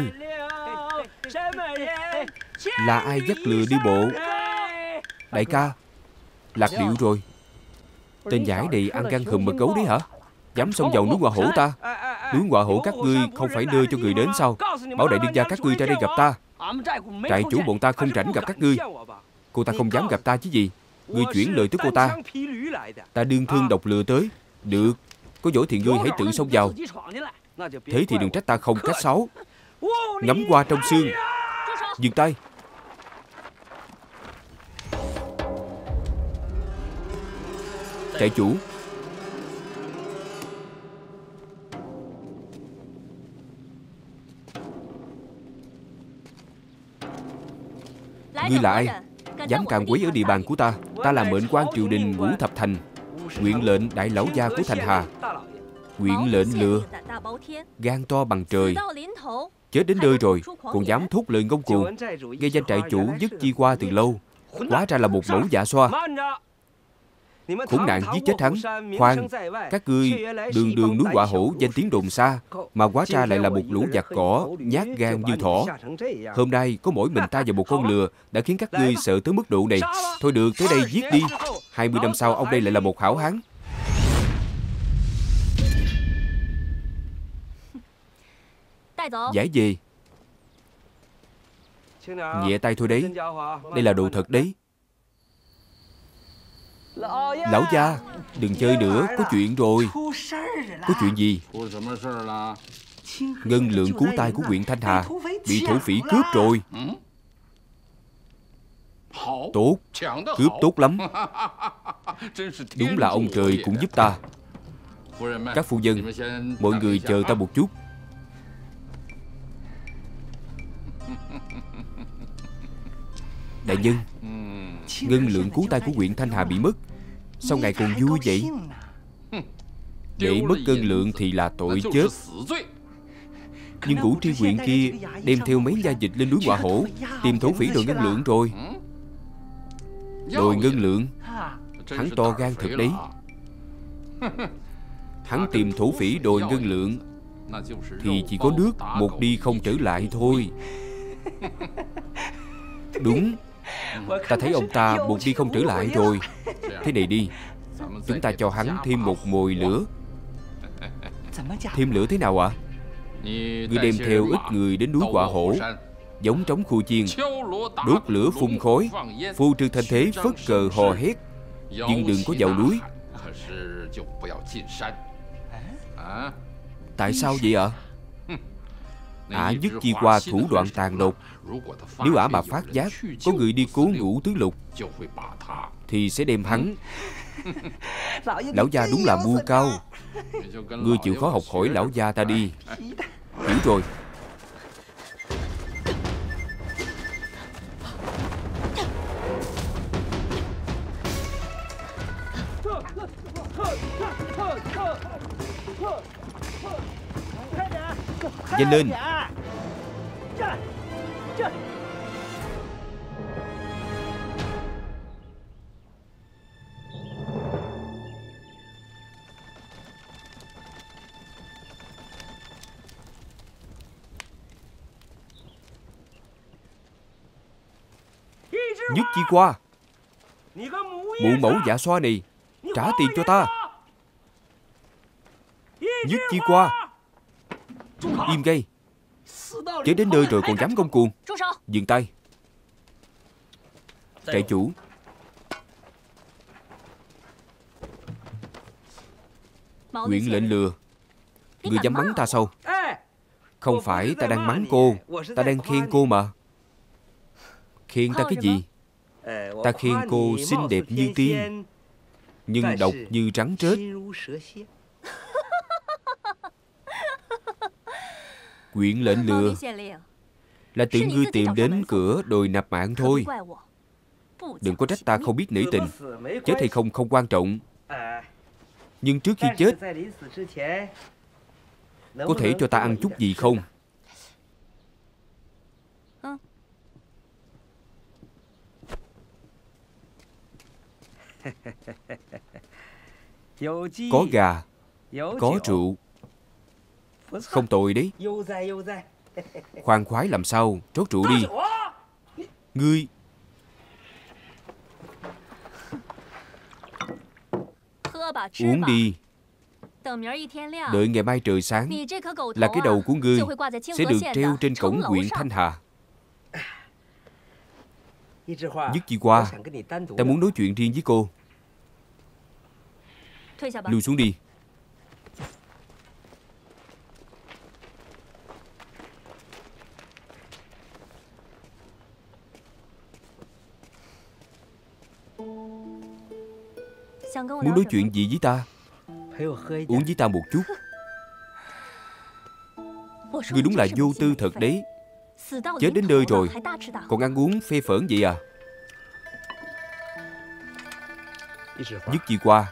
Là ai dắt lừa đi bộ? Đại ca, Lạc điệu rồi. Tên giải này ăn gan hùm mật gấu đấy hả? Dám xông vào núi Hòa Hổ ta. Núi Hòa Hổ các ngươi không phải nơi cho người đến sao? Bảo đại đương gia các ngươi ra đây gặp ta. Trại chủ bọn ta không rảnh gặp các ngươi. Cô ta không dám gặp ta chứ gì. Ngươi chuyển lời tới cô ta. Ta đương thương độc lừa tới. Được. Có dỗ thì ngươi hãy tự xông vào. Thế thì đừng trách ta không cách xấu. Ngắm qua trong xương. Dừng tay. Trại chủ. Ngươi là ai? Dám càng quấy ở địa bàn của ta Ta là mệnh quan triều đình ngũ thập thành Nguyện lệnh đại lão gia của thành hà. Nguyện lệnh lừa Gan to bằng trời. Chết đến nơi rồi Còn dám thốt lời ngông cuồng Gây danh trại chủ dứt chi qua từ lâu. Quá ra là một mẫu dạ xoa Khốn nạn giết chết hắn Khoan Các ngươi đường đường núi quả hổ danh tiếng đồn xa Mà quá ra lại là một lũ giặc cỏ Nhát gan như thỏ. Hôm nay có mỗi mình ta và một con lừa Đã khiến các ngươi sợ tới mức độ này. Thôi được tới đây giết đi. 20 năm sau ông đây lại là một hảo hán. Giải về. Nhẹ tay thôi đấy. Đây là đồ thật đấy Lão gia, Đừng chơi nữa, Có chuyện rồi. Có chuyện gì? Ngân lượng cứu tay của huyện Thanh Hà Bị thổ phỉ cướp rồi. Tốt, Cướp tốt lắm. Đúng là ông trời cũng giúp ta. Các phu dân, Mọi người chờ ta một chút. Đại nhân Ngân lượng cứu tay của huyện Thanh Hà bị mất. Sao ngài còn vui vậy. Để mất cân lượng thì là tội chết. Nhưng ngũ tri huyện kia Đem theo mấy gia dịch lên núi quả hổ, Tìm thổ phỉ đồi ngân lượng rồi. Đồi ngân lượng, Hắn to gan thật đấy. Hắn tìm thổ phỉ đồi ngân lượng, Thì chỉ có nước Một đi không trở lại thôi. Đúng Ta thấy ông ta một đi không trở lại rồi. Thế này đi. Chúng ta cho hắn thêm một mồi lửa. Thêm lửa thế nào ạ? À? Ngươi đem theo ít người đến núi quả hổ Giống trống khu chiên. Đốt lửa phun khói. Phu trừ thanh thế phất cờ hò hét. Nhưng đừng có vào núi. Tại sao vậy ạ? À? Ả nhất chi qua thủ đoạn tàn độc Nếu ả mà phát giác Có người đi cứu ngũ tứ lục Thì sẽ đem hắn. Lão gia đúng là mưu cao. Ngươi chịu khó học hỏi lão gia ta đi. Hiểu rồi. Nhanh lên Nhất chi qua. Mụ mẫu dạ xoa này Trả tiền cho ta. Nhất chi qua. Im gây Chết đến nơi rồi còn dám công cuồng. Dừng tay. Trại chủ. Nguyện lệnh lừa. Người dám mắng ta sao? Không phải ta đang mắng cô. Ta đang khen cô mà. Khen ta cái gì? Ta khen cô xinh đẹp như tiên. Nhưng độc như rắn rết Quyện lệnh lừa. Là tự ngươi tìm đến cửa đồi nạp mạng thôi. Đừng có trách ta không biết nể tình. Chết hay không không quan trọng. Nhưng trước khi chết Có thể cho ta ăn chút gì không? Có gà Có rượu Không tồi đấy Khoan khoái làm sao? Trót rượu đi. Ngươi. Uống đi. Đợi ngày mai trời sáng Là cái đầu của ngươi Sẽ được treo trên cổng huyện Thanh Hà. Nhất chi qua. Ta muốn nói chuyện riêng với cô. Lưu xuống đi Muốn nói chuyện gì với ta? Uống với ta một chút. Ngươi đúng là vô tư thật đấy. Chết đến nơi rồi. Còn ăn uống phê phởn vậy à? Nhất chi qua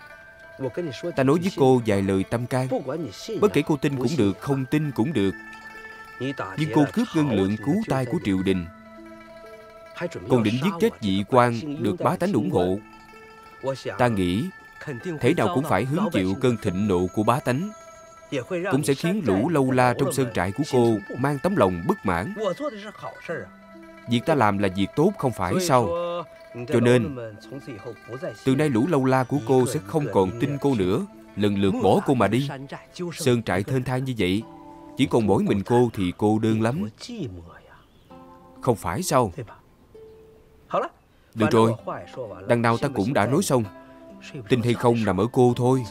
Ta nói với cô vài lời tâm can. Bất kể cô tin cũng được Không tin cũng được. Nhưng cô cướp ngân lượng cứu tay của triều đình. Còn định giết chết vị quan Được bá tánh ủng hộ Ta nghĩ Thế nào cũng phải hứng chịu cơn thịnh nộ của bá tánh. Cũng sẽ khiến lũ lâu la trong sơn trại của cô Mang tấm lòng bất mãn. Việc ta làm là việc tốt không phải sao? Cho nên Từ nay lũ lâu la của cô sẽ không còn tin cô nữa. Lần lượt bỏ cô mà đi. Sơn trại thênh thang như vậy Chỉ còn mỗi mình cô thì cô đơn lắm. Không phải sao Được rồi. Đằng nào ta cũng đã nói xong. Tin hay không nằm ở cô thôi.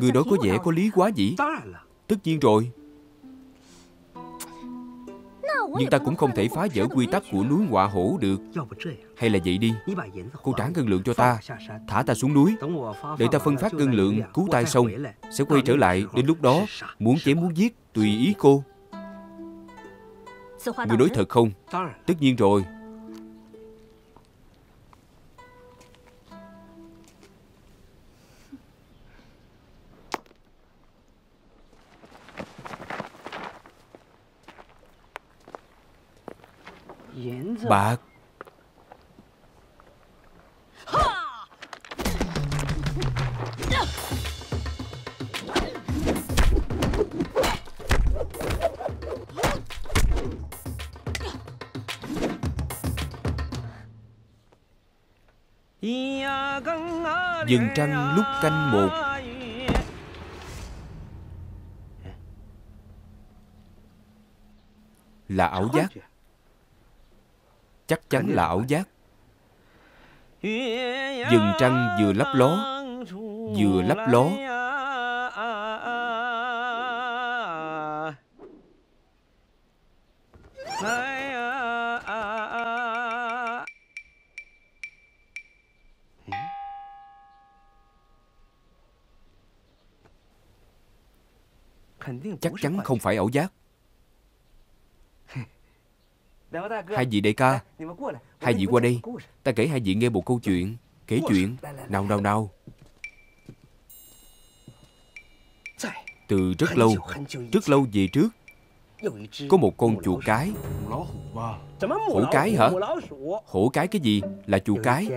Người nói có vẻ có lý quá vậy Tất nhiên rồi. Nhưng ta cũng không thể phá vỡ quy tắc của núi họa hổ được. Hay là vậy đi. Cô trả ngân lượng cho ta. Thả ta xuống núi. Để ta phân phát ngân lượng cứu tay xong Sẽ quay trở lại Đến lúc đó Muốn chém muốn giết Tùy ý cô Người nói thật không? Tất nhiên rồi. Bạc Dừng trăng lúc canh một. Là ảo giác. Chắc chắn là ảo giác. Dừng trăng vừa lấp ló Vừa lấp ló Chắc chắn không phải ảo giác. Hai vị đại ca Hai vị qua đây. Ta kể hai vị nghe một câu chuyện. Kể chuyện. Nào nào nào. Từ rất lâu Rất lâu về trước Có một con chuột cái. Hổ cái hả? Hổ cái cái gì? Là chuột cái.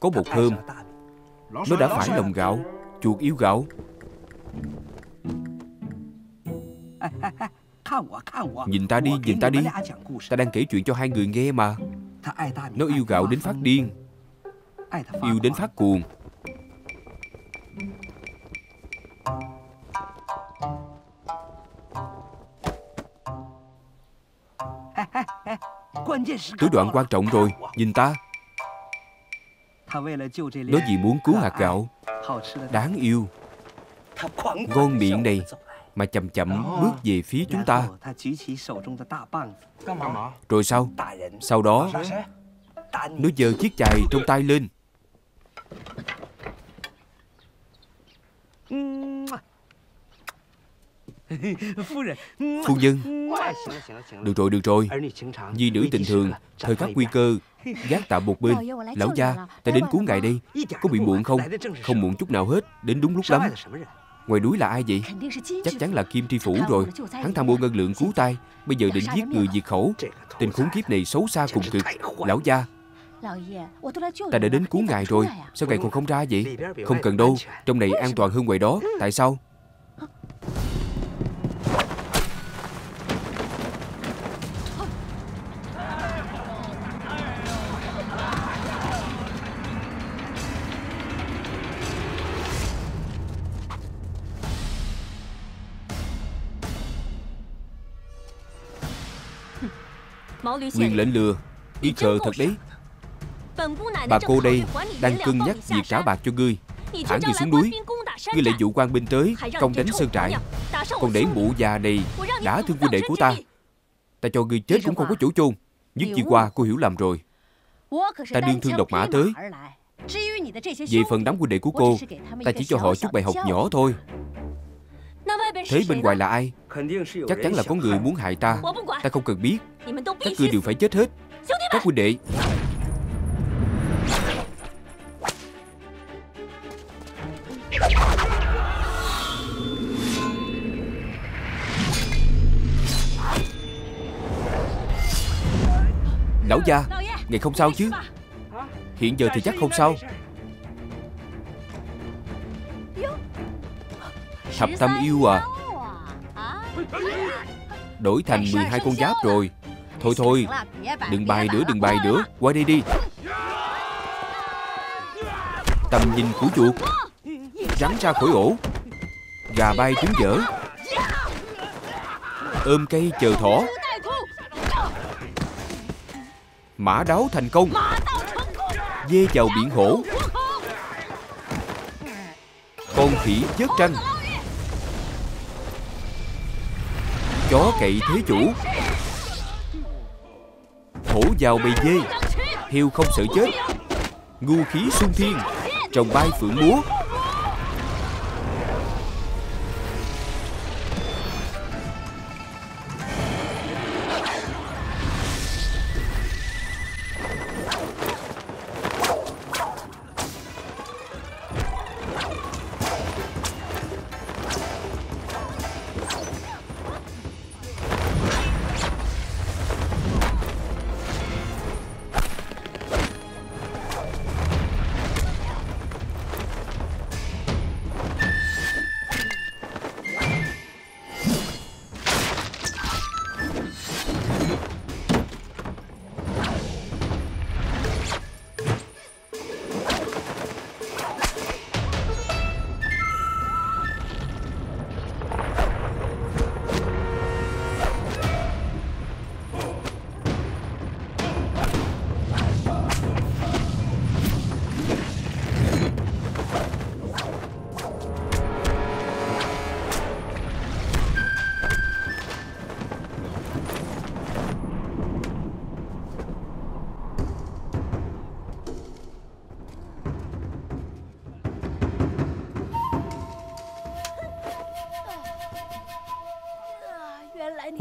Có một hôm Nó đã phải lòng gạo Chuột yêu gạo Nhìn ta đi, nhìn ta đi. Ta đang kể chuyện cho hai người nghe mà. Nó yêu gạo đến phát điên. Yêu đến phát cuồng. Tới đoạn quan trọng rồi Nhìn ta. Nó vì muốn cứu hạt gạo. Đáng yêu. Ngon miệng này mà chậm chậm bước về phía chúng ta. Rồi sao? Sau đó, nó giơ chiếc chày trong tay lên. Phu nhân. Được rồi, được rồi. Nhi nữ tình thường Thời khắc nguy cơ Gác tạm một bên. Lão gia Ta đến cứu ngài đây Có bị muộn không? Không muộn chút nào hết. Đến đúng lúc lắm Ngoài núi là ai vậy? Chắc chắn là Kim Tri Phủ rồi. Hắn tham mô ngân lượng cứu tay Bây giờ định giết người diệt khẩu. Tình khốn kiếp này xấu xa cùng cực. Lão gia. Ta đã đến cứu ngài rồi. Sao ngài còn không ra vậy? Không cần đâu. Trong này an toàn hơn ngoài đó. Tại sao Quyền lệnh lừa Y khờ thật đấy. Bà cô đây đang cân nhắc việc trả bạc cho ngươi. Thả ngươi xuống núi Ngươi lại dụ quan binh tới Công đánh sơn trại Còn để mụ già này Đã thương quân đệ của ta. Ta cho ngươi chết cũng không có chỗ chôn. Nhất chi qua cô hiểu lầm rồi. Ta đương thương độc mã tới. Về phần đám quân đệ của cô Ta chỉ cho họ chút bài học nhỏ thôi Thế bên ngoài là ai? Chắc chắn là có người muốn hại ta. Ta không cần biết. Các ngươi đều phải chết hết. Các huynh đệ. Lão gia Ngày không sao chứ? Hiện giờ thì chắc không sao Thập tâm yêu à? Đổi thành 12 con giáp rồi. Thôi thôi Đừng bài nữa đừng bài nữa. Qua đây đi. Tầm nhìn của chuột. Rắn ra khỏi ổ. Gà bay trứng dở. Ôm cây chờ thỏ. Mã đáo thành công. Dê vào biển hổ. Con khỉ vớt tranh Chó cậy thế chủ. Hổ vào bầy dê, Heo không sợ chết. Ngu khí sung thiên Trồng bay phượng múa.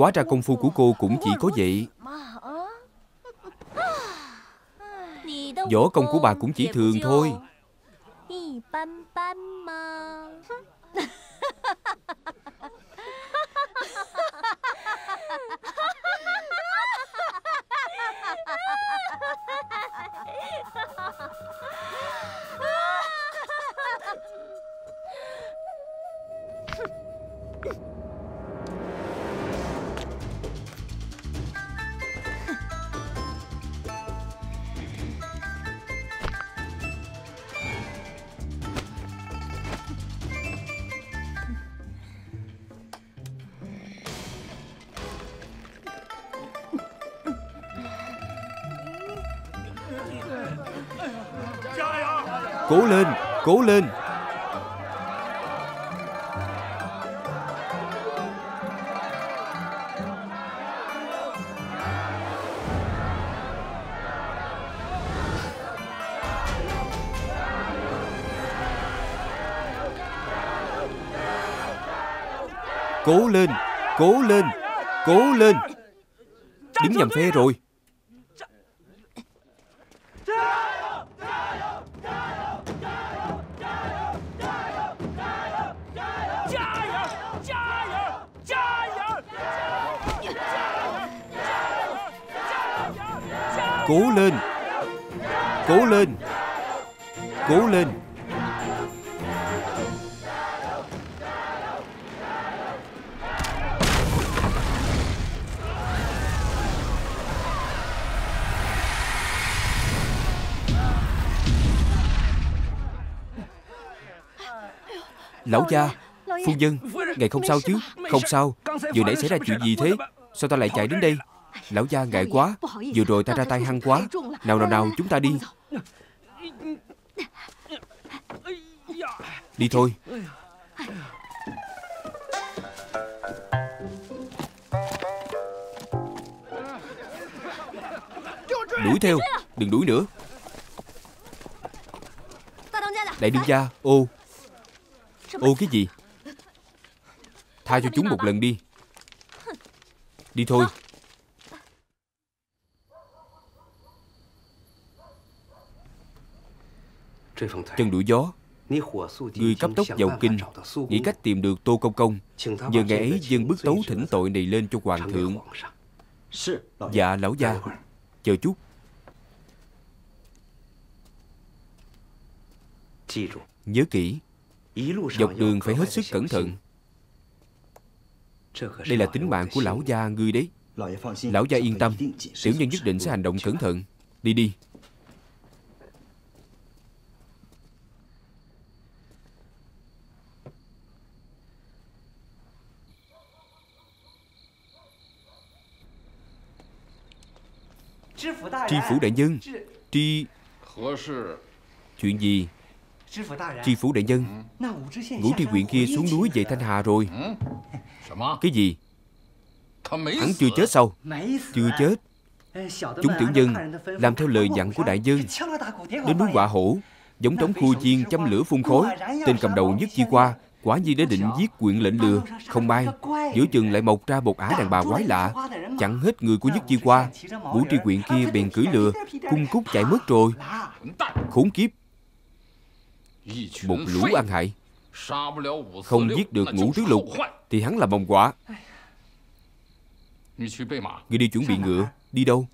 Quá ra công phu của cô cũng chỉ có vậy. Võ công của bà cũng chỉ thường thôi. Cố lên. Cố lên, cố lên, cố lên. Đứng nhầm phe rồi. Cố lên. Cố lên. Cố lên. Lão gia Phu nhân Ngài không sao chứ? Không sao. Vừa nãy xảy ra chuyện gì thế? Sao ta lại chạy đến đây? Lão gia ngại quá. Vừa rồi ta ra tay hăng quá. Nào nào nào chúng ta đi. Đi thôi. Đuổi theo. Đừng đuổi nữa. Đại đương gia Ô. Ô cái gì? Tha cho chúng một lần đi. Đi thôi Chân đuổi gió. Người cấp tốc vào kinh Nghĩ cách tìm được Tô Công Công. Giờ ngày ấy dân bức tấu thỉnh tội này lên cho Hoàng thượng. Dạ lão gia. Chờ chút. Nhớ kỹ. Dọc đường phải hết sức cẩn thận. Đây là tính mạng của lão gia ngươi đấy. Lão gia yên tâm. Tiểu nhân nhất định sẽ hành động cẩn thận. Đi đi Tri phủ đại nhân。Tri Chuyện gì？Tri phủ đại nhân。Ngũ tri huyện kia xuống núi về Thanh Hà rồi。Cái gì？Hắn chưa chết sao Chưa chết。Chúng tiểu nhân Làm theo lời dặn của đại nhân。Đến núi Quả Hổ Giống trống khu chiên châm lửa phun khói Tên cầm đầu nhất chi qua Quả nhiên đã định giết quyện lệnh lừa, Không may. Giữa chừng lại mọc ra một ả đàn bà quái lạ. Chặn hết người của nhất chi qua Vũ tri quyện kia bèn cưỡi lừa, Cung cút chạy mất rồi. Khốn kiếp. Một lũ ăn hại. Không giết được ngũ tứ lục, Thì hắn là mong quả. Người đi chuẩn bị ngựa, Đi đâu?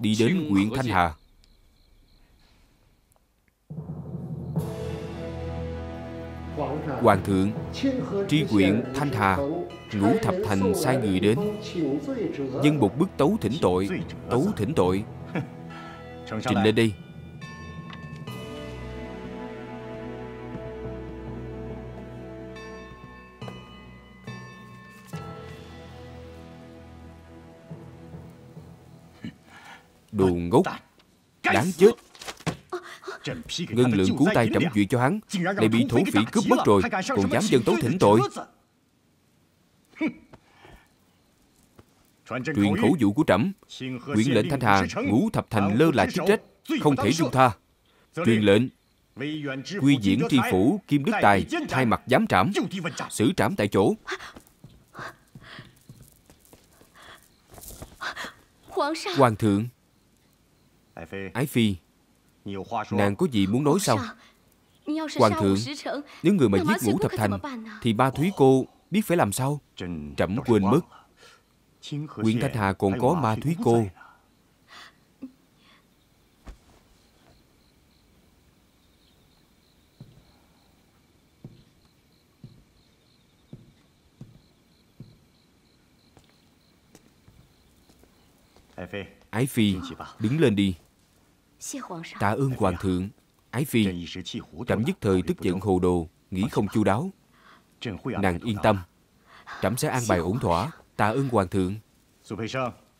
Đi đến huyện Thanh Hà. Hoàng thượng, Tri huyện Thanh Hà, Ngũ thập thành sai người đến. Dân một bức tấu thỉnh tội, Tấu thỉnh tội. Trình lên đi. Đồ ngốc, Đáng chết. Ngân lượng cứu tay trẫm duyệt cho hắn. Lại bị thổ phỉ cướp mất rồi. Còn dám dân tấu thỉnh tội. Truyền khẩu dụ của trẫm Quyển lệnh Thanh Hà Ngũ thập thành lơ là chức trách Không thể dung tha. Truyền lệnh Quy diễn tri phủ Kim Đức Tài Thay mặt giám trảm Xử trảm tại chỗ. Hoàng thượng Ái Phi Nàng có gì muốn nói sao? Hoàng thượng Nếu người mà giết ngũ thập thành Thì ba Thúy cô biết phải làm sao? Trẫm quên mất. Quyện Thanh Hà còn có ma Thúy cô. Ái Phi? Đứng lên đi Tạ ơn Hoàng thượng. Ái Phi Trẫm nhất thời tức giận hồ đồ Nghĩ không chu đáo. Nàng yên tâm. Trẫm sẽ an bài ổn thỏa. Tạ ơn Hoàng thượng.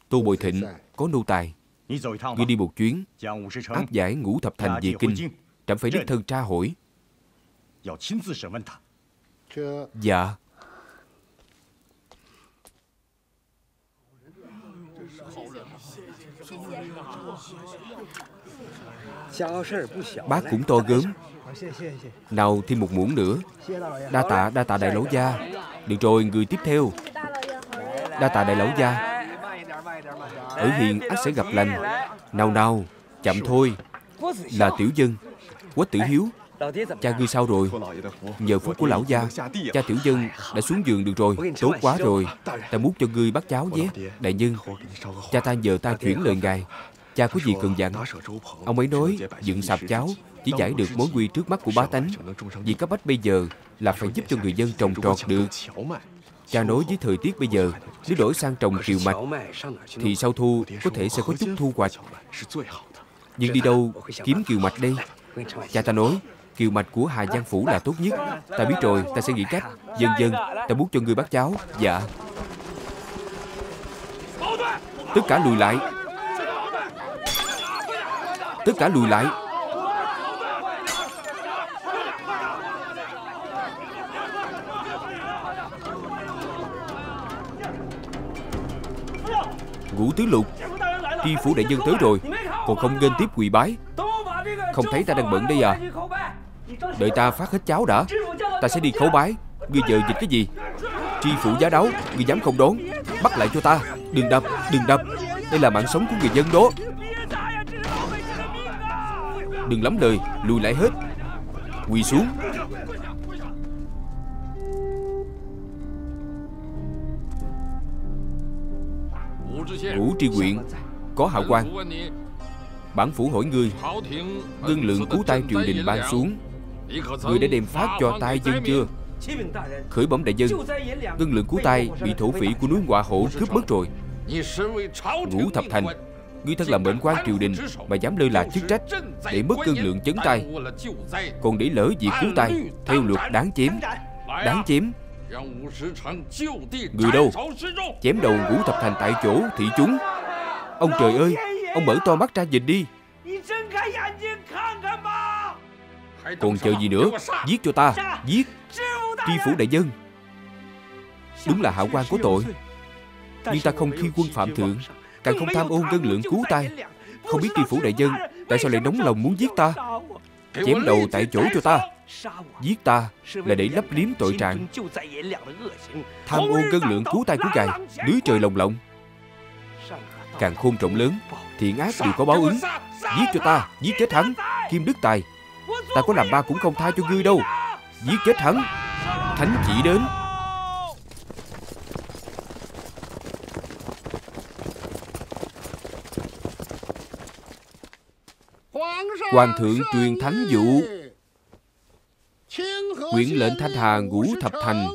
Tô Bồi Thịnh Có nô tài. Ngươi đi một chuyến. Áp giải ngũ thập thành về kinh. Trẫm phải đích thân tra hỏi. Dạ Bác cũng to gớm. Nào thêm một muỗng nữa. Đa tạ, đa tạ đại lão gia. Được rồi, người tiếp theo. Đa tạ đại lão gia. Ở hiền ác sẽ gặp lành. Nào nào, chậm thôi. Là tiểu dân. Quách tử hiếu. Cha ngươi sao rồi? Nhờ phúc của lão gia Cha tiểu dân đã xuống giường được rồi. Tốt quá rồi. Ta muốn cho ngươi bắt cháu nhé Đại nhân. Cha ta nhờ ta chuyển lời ngài. Cha của gì cần dặn, Ông ấy nói, dựng sạp cháo, Chỉ giải được mối nguy trước mắt của bá tánh. Vì cấp bách bây giờ Là phải giúp cho người dân trồng trọt được. Cha nói với thời tiết bây giờ, Nếu đổi sang trồng kiều mạch, Thì sau thu có thể sẽ có chút thu hoạch. Nhưng đi đâu kiếm kiều mạch đây? Cha ta nói, Kiều mạch của Hà Giang Phủ là tốt nhất. Ta biết rồi, ta sẽ nghĩ cách. Dần dần ta muốn cho người bắt cháu Dạ. Tất cả lùi lại. Tất cả lùi lại. Ngũ tứ lục, Tri phủ đại nhân tới rồi, Còn không nên tiếp quỳ bái. Không thấy ta đang bận đây à? Đợi ta phát hết cháo đã, Ta sẽ đi khấu bái. Ngươi giờ dịch cái gì? Tri phủ giá đấu Ngươi dám không đón. Bắt lại cho ta. Đừng đập Đừng đập. Đây là mạng sống của người dân đó. Đừng lắm lời, Lùi lại hết. Quỳ xuống. Ngũ tri huyện Có hạo quan Bản phủ hỏi ngươi Ngân lượng cứu tay triều đình ban xuống. Ngươi đã đem phát cho tai dân chưa? Khởi bẩm đại dân Ngân lượng cứu tay bị thổ phỉ của núi Họa Hổ cướp mất rồi. Ngũ thập thành Ngươi thật là mệnh quan triều đình Mà dám lơ là chức trách Để mất cương lượng chấn tay, Còn để lỡ việc cứu tay Theo luật đáng chém Đáng chém Người đâu? Chém đầu ngũ thập thành tại chỗ thị chúng. Ông trời ơi Ông mở to mắt ra nhìn đi. Còn chờ gì nữa? Giết cho ta Giết. Tri phủ đại dân Đúng là hạ quan có tội. Nhưng ta không khi quân phạm thượng. Càng không tham ô ngân lượng cứu tay Không biết tri phủ đại dân Tại sao lại nóng lòng muốn giết ta? Chém đầu tại chỗ cho ta. Giết ta là để lấp liếm tội trạng. Tham ô ngân lượng cứu tay của ngài, Lưới trời lồng lộng. Càng khôn trọng lớn, Thiện ác đều có báo ứng. Giết cho ta, Giết chết hắn, Kim Đức Tài. Ta có làm ba cũng không tha cho ngươi đâu. Giết chết hắn, Thánh chỉ đến. Hoàng thượng truyền thánh dụ. Quyển lệnh thanh hà ngũ thập thành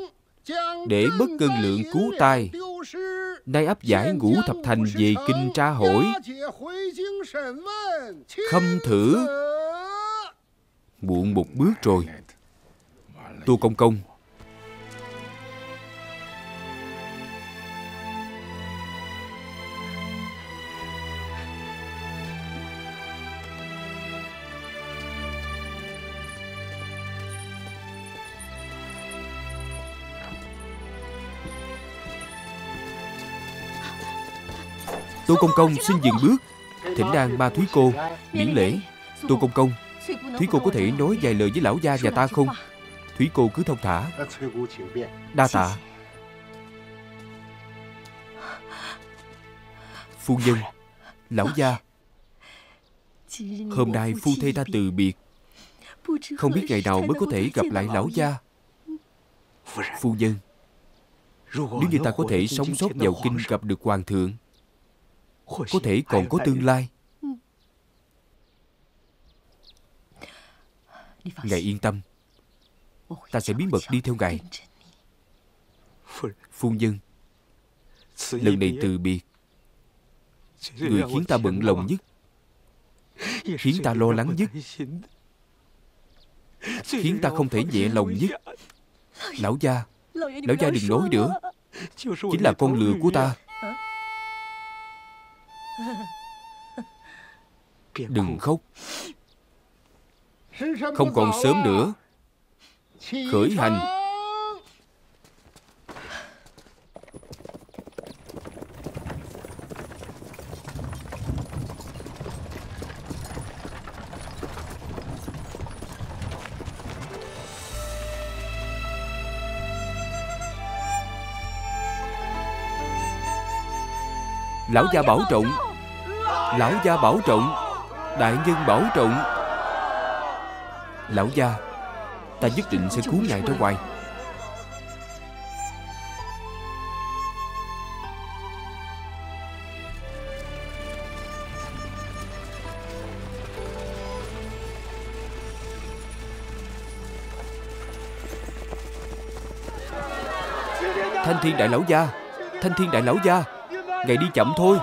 Để bất cân lượng cứu tai. Nay áp giải ngũ thập thành về kinh tra hỏi Khâm thử. Muộn một bước rồi. Tô Công Công Tô Công Công xin dừng bước. Thỉnh đang ba Thúy Cô, Miễn lễ. Tô Công Công, Thúy Cô có thể nói vài lời với lão gia nhà ta không? Thúy Cô cứ thông thả. Đa tạ. Phu nhân, Lão gia. Hôm nay phu thê ta từ biệt. Không biết ngày nào mới có thể gặp lại lão gia. Phu nhân, Nếu như ta có thể sống sót vào kinh gặp được hoàng thượng có thể còn có tương lai. Ngài yên tâm. Ta sẽ bí mật đi theo ngài. Phu nhân, lần này từ biệt. Người khiến ta bận lòng nhất, khiến ta lo lắng nhất, khiến ta không thể nhẹ lòng nhất. Lão gia lão gia đừng nói nữa. Chính là con lừa của ta. Đừng khóc. Không còn sớm nữa. Khởi hành. Lão gia bảo trọng Lão gia bảo trọng. Đại nhân bảo trọng. Lão gia, Ta nhất định sẽ cứu ngài ra ngoài. Thanh thiên đại lão gia, Thanh thiên đại lão gia, Ngài đi chậm thôi.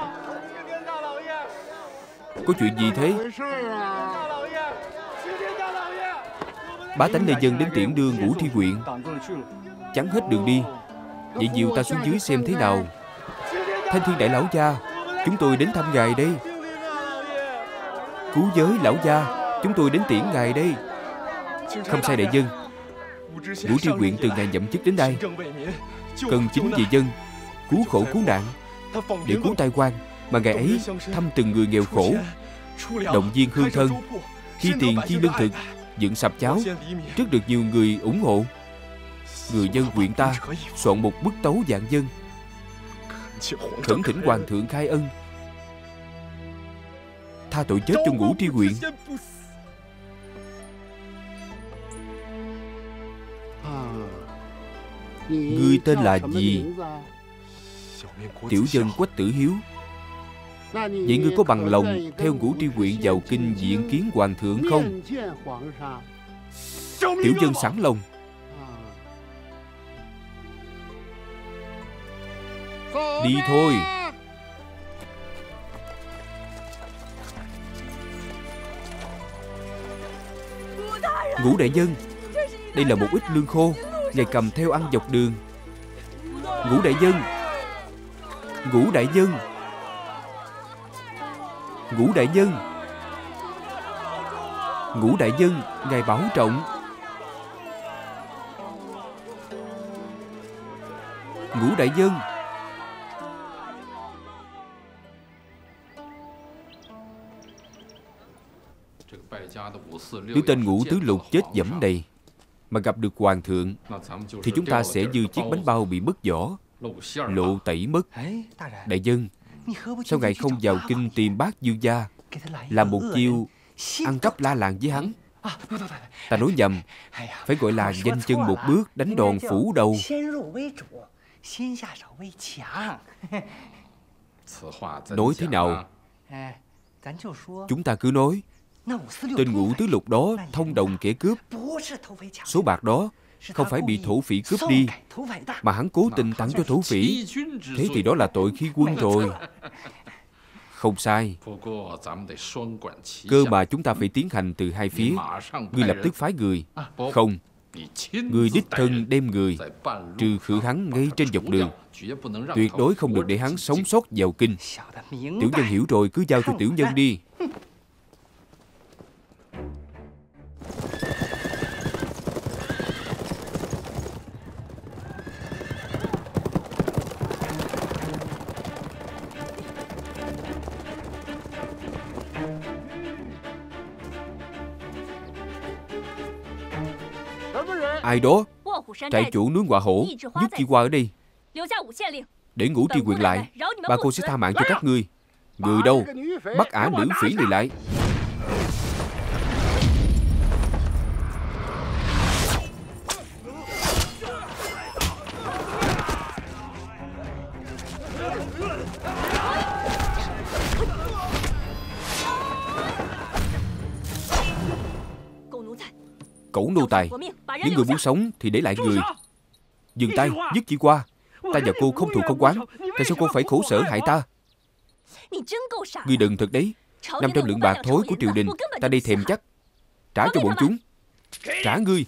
Có chuyện gì thế? Bá tánh lê dân đến tiễn đưa ngũ thi quyện. Chắn hết đường đi. Vậy dìu ta xuống dưới xem thế nào. Thanh thiên đại lão gia, Chúng tôi đến thăm ngài đây. Cứu giới lão gia, Chúng tôi đến tiễn ngài đây. Không sai đại dân ngũ tri quyện từ ngày nhậm chức đến đây Cần chính vì dân Cứu khổ cứu nạn Để cứu tai quan. Mà ngày ấy, thăm từng người nghèo khổ, Động viên hương thân, Chi tiền chi lương thực, Dựng sạp cháo Rất được nhiều người ủng hộ. Người dân huyện ta Soạn một bức tấu dạng dân. Khẩn thỉnh hoàng thượng khai ân. Tha tội chết cho ngũ tri huyện. Ngươi tên là gì? Tiểu dân Quách Tử Hiếu. Vậy ngươi có bằng lòng Theo ngũ tri huyện vào kinh diện kiến hoàng thượng không? Tiểu dân sẵn lòng. Đi thôi. Ngũ đại nhân, Đây là một ít lương khô, Ngài cầm theo ăn dọc đường. Ngũ đại nhân, Ngũ đại nhân. Ngũ đại nhân. Ngũ đại nhân Ngài bảo trọng. Ngũ đại nhân. Nếu tên ngũ tứ lục chết dẫm này Mà gặp được hoàng thượng Thì chúng ta sẽ như chiếc bánh bao bị mất vỏ Lộ tẩy mất. Đại dân Sao ngài không vào kinh tìm bác dương gia Làm một chiêu Ăn cắp la làng với hắn. Ta nói nhầm, Phải gọi là danh chân một bước Đánh đòn phủ đầu. Nói thế nào? Chúng ta cứ nói. Tên ngũ tứ lục đó thông đồng kẻ cướp. Số bạc đó không phải bị thổ phỉ cướp đi Mà hắn cố tình tặng cho thổ phỉ. Thế thì đó là tội khi quân rồi. Không sai. Cơ mà chúng ta phải tiến hành từ hai phía. Ngươi lập tức phái người. Không Người đích thân đem người Trừ khử hắn ngay trên dọc đường. Tuyệt đối không được để hắn sống sót vào kinh. Tiểu nhân hiểu rồi cứ giao cho tiểu nhân đi Ai đó? Trại chủ núi Họa Hổ Giúp chị qua ở đây. Để ngủ tri quyền lại. Bà cô sẽ tha mạng cho các ngươi. Người đâu? Bắt ả nữ phỉ này lại. Cẩu nô tài. Những người muốn sống thì để lại người. Dừng tay, dứt chỉ qua. Ta và cô không thù không quán. Tại sao cô phải khổ sở hại ta? Ngươi đừng thật đấy. 500 lượng bạc thối của triều đình. Ta đây thèm chắc. Trả cho bọn chúng. Trả ngươi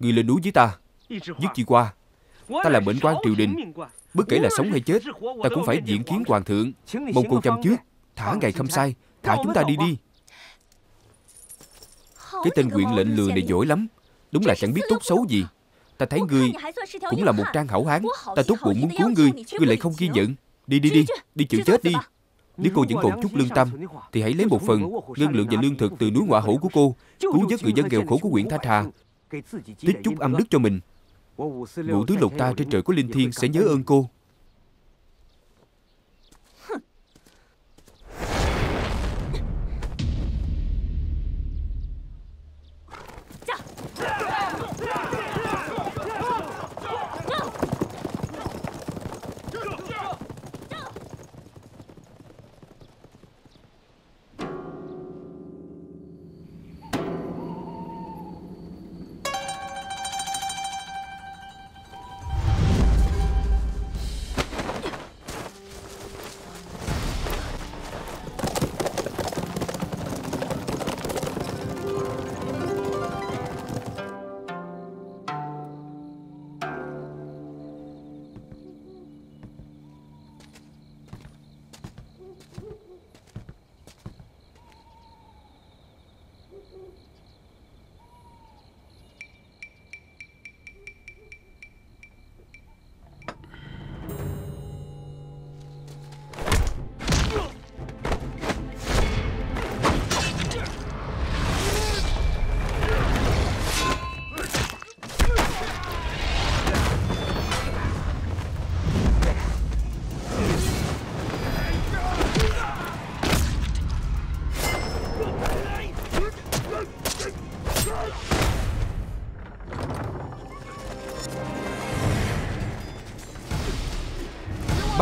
Ngươi lên núi với ta. Dứt chi qua. Ta là mệnh quan triều đình. Bất kể là sống hay chết Ta cũng phải diện kiến hoàng thượng. Mong cô chăm trước Thả ngài không sai Thả chúng ta đi đi cái tên quyện lệnh lừa này giỏi lắm. Đúng là chẳng biết tốt xấu gì. Ta thấy ngươi cũng là một trang hảo hán. Ta tốt bụng muốn cứu ngươi Ngươi lại không ghi nhận. Đi đi đi. Đi chịu chết đi. Nếu cô vẫn còn chút lương tâm, Thì hãy lấy một phần ngân lượng và lương thực từ núi ngọa hổ của cô, Cứu giúp người dân nghèo khổ của huyện Thanh Hà Tích chút âm đức cho mình. Ngũ tứ lục ta trên trời có linh thiên Sẽ nhớ ơn cô.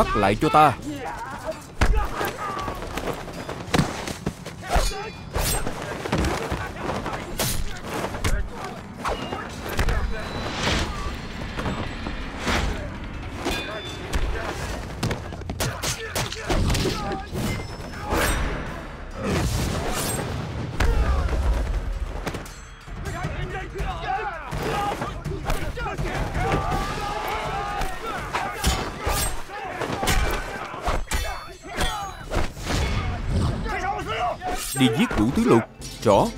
Bắt lại cho ta. Tứ lục Rõ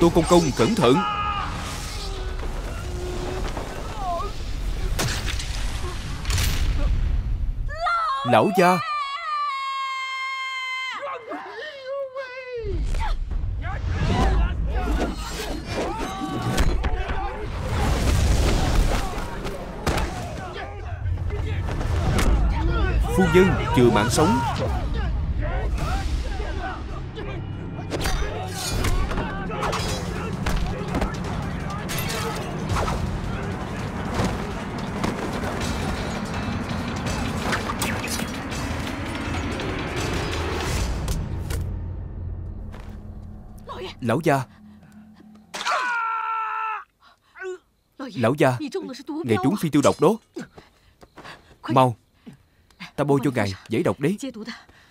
Tô Công Công cẩn thận. Lão gia. Phu nhân chừa mạng sống. Lão gia. Lão gia Ngài trúng phi tiêu độc đó. Mau, Ta bôi cho ngài giải độc đấy.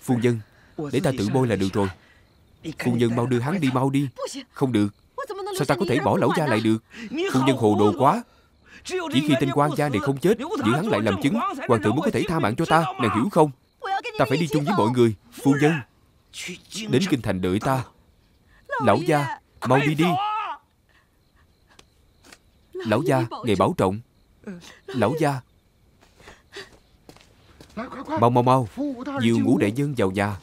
Phu nhân, Để ta tự bôi là được rồi. Phu nhân mau đưa hắn đi mau đi. Không được. Sao ta có thể bỏ lão gia lại được? Phu nhân hồ đồ quá. Chỉ khi tên quan gia này không chết, Giữ hắn lại làm chứng, Hoàng thượng mới có thể tha mạng cho ta. Nàng hiểu không? Ta phải đi chung với mọi người. Phu nhân, Đến kinh thành đợi ta. Lão gia Mau đi đi. Lão gia Ngài bảo trọng. Lão gia. Mau mau mau. Dìu ngũ đại nhân vào nhà.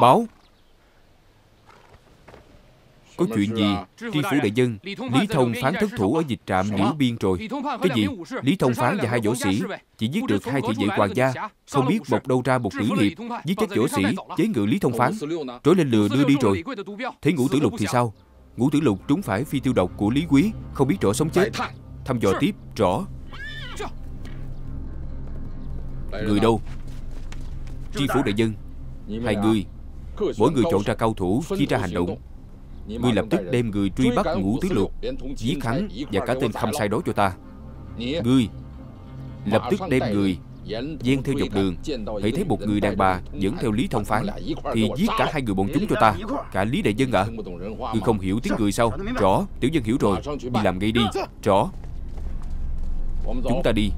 Báo Có chuyện gì? Tri phủ đại dân Lý Thông phán thất thủ ở dịch trạm Liễu Biên rồi. Cái gì? Lý Thông phán và hai võ sĩ Chỉ giết được hai thị vệ hoàng gia Không biết một đâu ra một tử hiệp Giết chết võ sĩ Chế ngự Lý Thông phán. Trối lên lừa đưa đi rồi. Thế ngũ tử lục thì sao? Ngũ tử lục trúng phải phi tiêu độc của Lý Quý Không biết rõ sống chết. Thăm dò tiếp rõ. Người đâu? Tri phủ đại dân Hai người Mỗi người. Chọn ra cao thủ Chia ra hành động Ngươi lập tức đem người truy bắt ngũ tứ lục Giết hắn và cả tên khâm sai đó cho ta. Ngươi Lập tức đem người Gian theo dọc đường. Hãy thấy một người đàn bà dẫn theo Lý Thông Phán Thì giết cả hai người bọn chúng cho ta. Cả Lý Đại Dân ạ à. Ngươi không hiểu tiếng người sao? Rõ Tiểu dân hiểu rồi. Đi làm ngay đi. Rõ Chúng ta Đi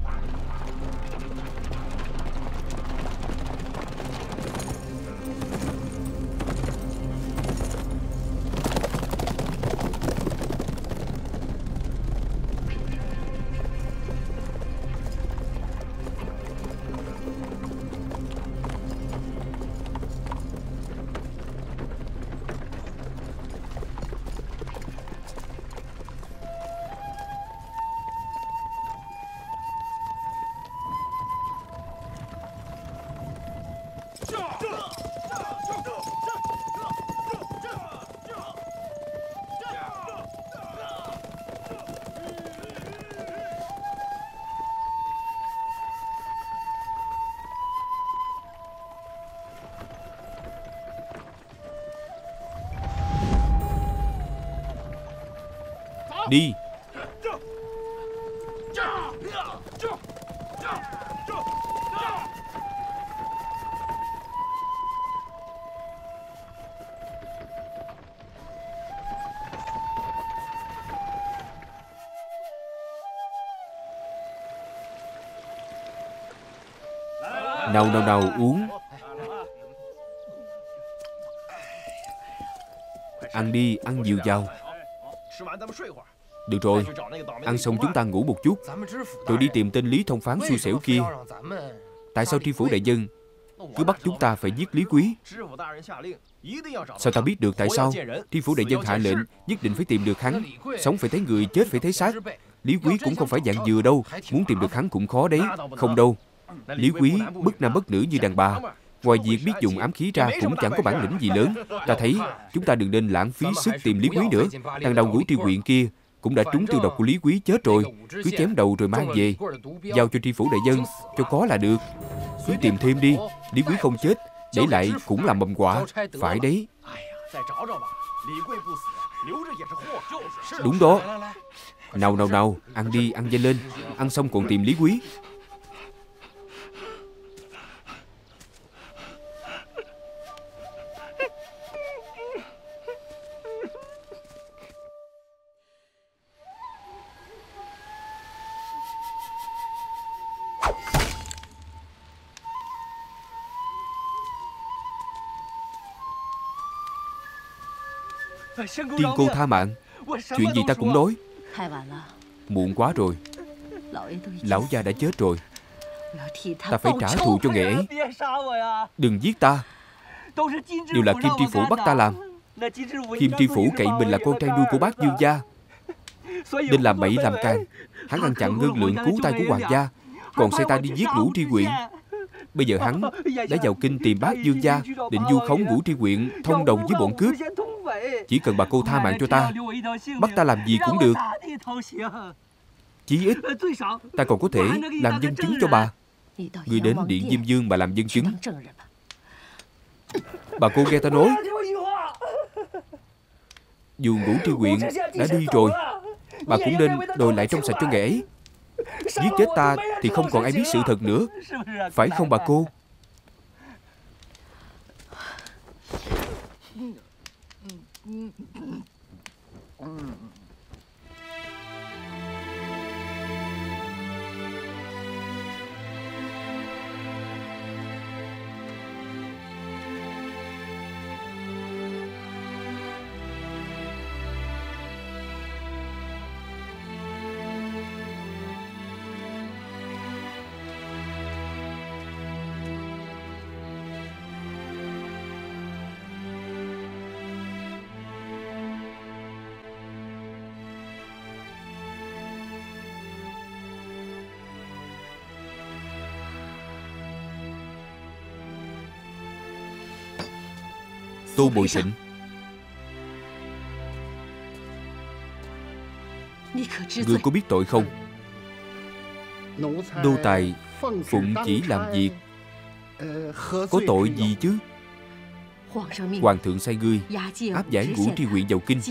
đầu đầu đầu uống. Ăn đi, ăn nhiều vào. Được rồi Ăn xong chúng ta ngủ một chút. Rồi đi tìm tên Lý Thông Phán xui xẻo kia. Tại sao tri phủ đại dân Cứ bắt chúng ta phải giết Lý Quý? Sao ta biết được tại sao Tri phủ đại dân hạ lệnh Nhất định phải tìm được hắn? Sống phải thấy người, chết phải thấy xác. Lý Quý cũng không phải dạng dừa đâu. Muốn tìm được hắn cũng khó đấy. Không đâu. Lý Quý bất nam bất nữ như đàn bà. Ngoài việc biết dùng ám khí ra cũng chẳng có bản lĩnh gì lớn. Ta thấy chúng ta đừng nên lãng phí sức tìm Lý Quý nữa. Thằng đầu ngũ tri huyện kia cũng đã trúng tiêu độc của Lý Quý chết rồi. Cứ chém đầu rồi mang về. Giao cho tri phủ đại dân Cho có là được. Cứ tìm thêm đi. Lý Quý không chết Để lại cũng là mầm quả. Phải đấy. Đúng đó. Nào nào nào. Ăn đi ăn nhanh lên. Ăn xong còn tìm Lý Quý Tiên cô tha mạng. Chuyện gì ta cũng nói. Muộn quá rồi. Lão gia đã chết rồi. Ta phải trả thù cho nghệ ấy. Đừng giết ta. Đều là Kim Tri Phủ bắt ta làm. Kim Tri Phủ cậy mình là con trai nuôi của bác Dương gia. Nên làm bậy làm càng. Hắn ăn chặn ngân lượng cứu tay của hoàng gia. Còn sai ta đi giết ngũ tri quyện, Bây giờ hắn đã vào kinh tìm bác Dương gia Định du khống ngũ tri quyện Thông đồng với bọn cướp chỉ cần bà cô tha mạng cho ta Bắt ta làm gì cũng được. Chí ít Ta còn có thể làm nhân chứng cho bà. Người đến Điện Diêm Dương mà làm nhân chứng. Bà. Cô nghe ta nói. Dù ngũ tri huyện đã đi rồi Bà cũng nên đòi lại trong sạch cho ngày ấy. Giết chết ta thì không còn ai biết sự thật nữa. Phải không bà cô うん。Tu Bồi Thịnh Ngươi có biết tội không? Đô tài Phụng chỉ làm việc. Có tội gì chứ? Hoàng thượng sai ngươi, Áp giải ngũ tri huyện vào kinh.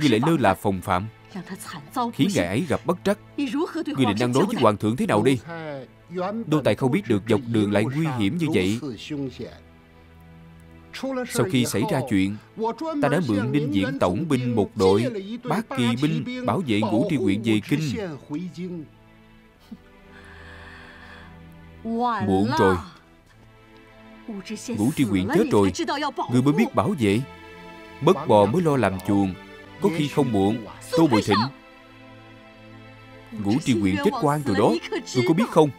Ngươi lại lơ là phòng phạm. Khiến ngài ấy gặp bất trắc. Ngươi định đang nói với hoàng thượng thế nào đi? Đô tài không biết được dọc đường lại nguy hiểm như vậy sau khi xảy ra chuyện Ta đã mượn Ninh Diễn tổng binh một đội Bát kỳ binh bảo vệ ngũ tri huyện về kinh. Muộn rồi. Ngũ tri huyện chết rồi. Người mới biết bảo vệ. Mất bò mới lo làm chuồng. Có khi không muộn. Tô Bồi Thịnh. Ngũ tri huyện chết quan rồi đó. Người có biết không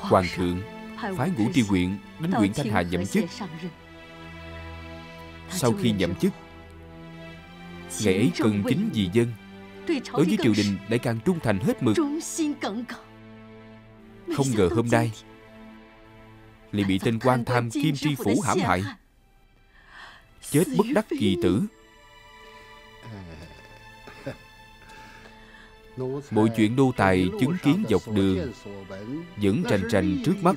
Hoàng thượng phái ngũ tri huyện đến huyện Thanh Hà nhậm chức. Sau khi nhậm chức Ngày ấy cần chính vì dân. Đối với triều đình lại càng trung thành hết mực. Không ngờ hôm nay Lại bị tên quan tham Kim Tri Phủ hãm hại. Chết bất đắc kỳ tử Mọi chuyện đô tài chứng kiến dọc đường, Vẫn trành trành trước mắt.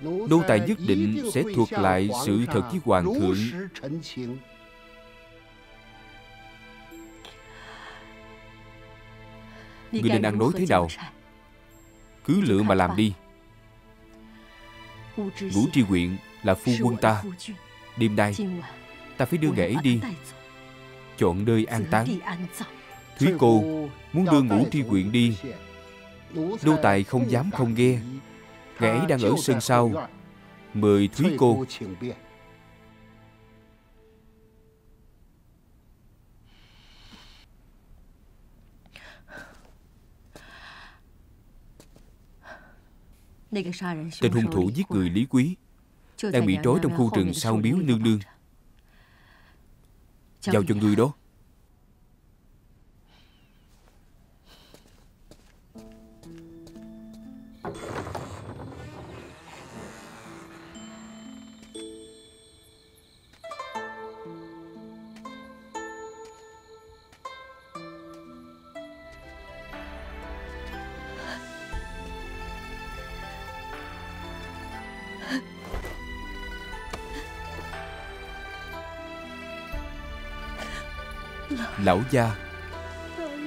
Đô tài nhất định sẽ thuật lại sự thật với Hoàng thượng. Người định ăn nói thế nào? Cứ lựa mà làm đi. Ngũ tri huyện là phu quân ta. Đêm nay, Ta phải đưa ngài ấy đi. Chọn nơi an táng. Thúy cô muốn đưa ngũ tri quyện đi Nô tài không dám không nghe Ngài ấy đang ở sân sau Mời Thúy cô Tên hung thủ giết người Lý Quý Đang bị trói trong khu rừng sau miếu nương nương Giao cho người đó Lão gia.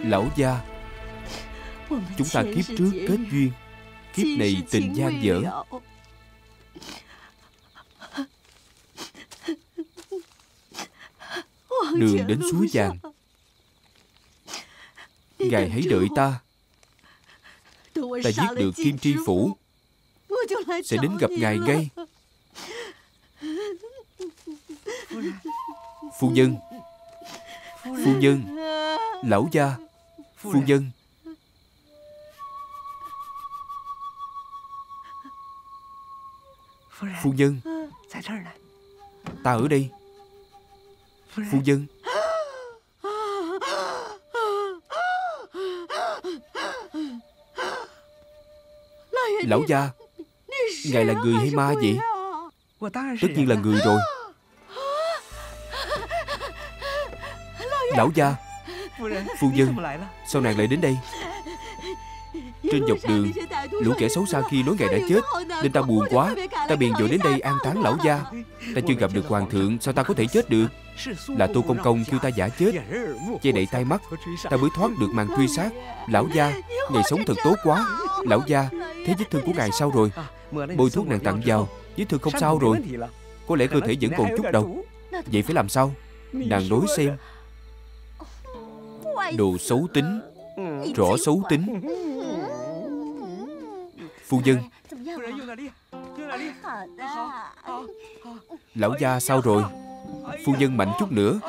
Lão gia, Chúng ta kiếp trước kết duyên. Kiếp này tình gian dở. Đường đến suối vàng. Ngài hãy đợi ta. Ta giết được Kim Tri Phủ. Sẽ đến gặp Ngài ngay. Phu nhân Phu nhân. Lão gia. Phu nhân. Phu nhân. Ta ở đây. Phu nhân. Lão gia Ngài là người hay ma vậy? Tất nhiên là người rồi Lão gia. Phu nhân Sao nàng lại đến đây? Trên dọc đường Lũ kẻ xấu xa khi nói ngài đã chết Nên ta buồn quá. Ta bèn dội đến đây an táng lão gia. Ta chưa gặp được hoàng thượng Sao ta có thể chết được? Là tô công công kêu ta giả chết. Che đậy tay mắt Ta mới thoát được màn truy sát. Lão gia Ngài sống thật tốt quá. Lão gia Thế vết thương của ngài sao rồi? Bôi thuốc nàng tặng vào Vết thương không sao rồi? Có lẽ cơ thể vẫn còn chút độc Vậy phải làm sao? Nàng nói xem Đồ xấu tính Rõ xấu tính. Phu nhân, Lão gia sao rồi? Phu nhân mạnh chút nữa,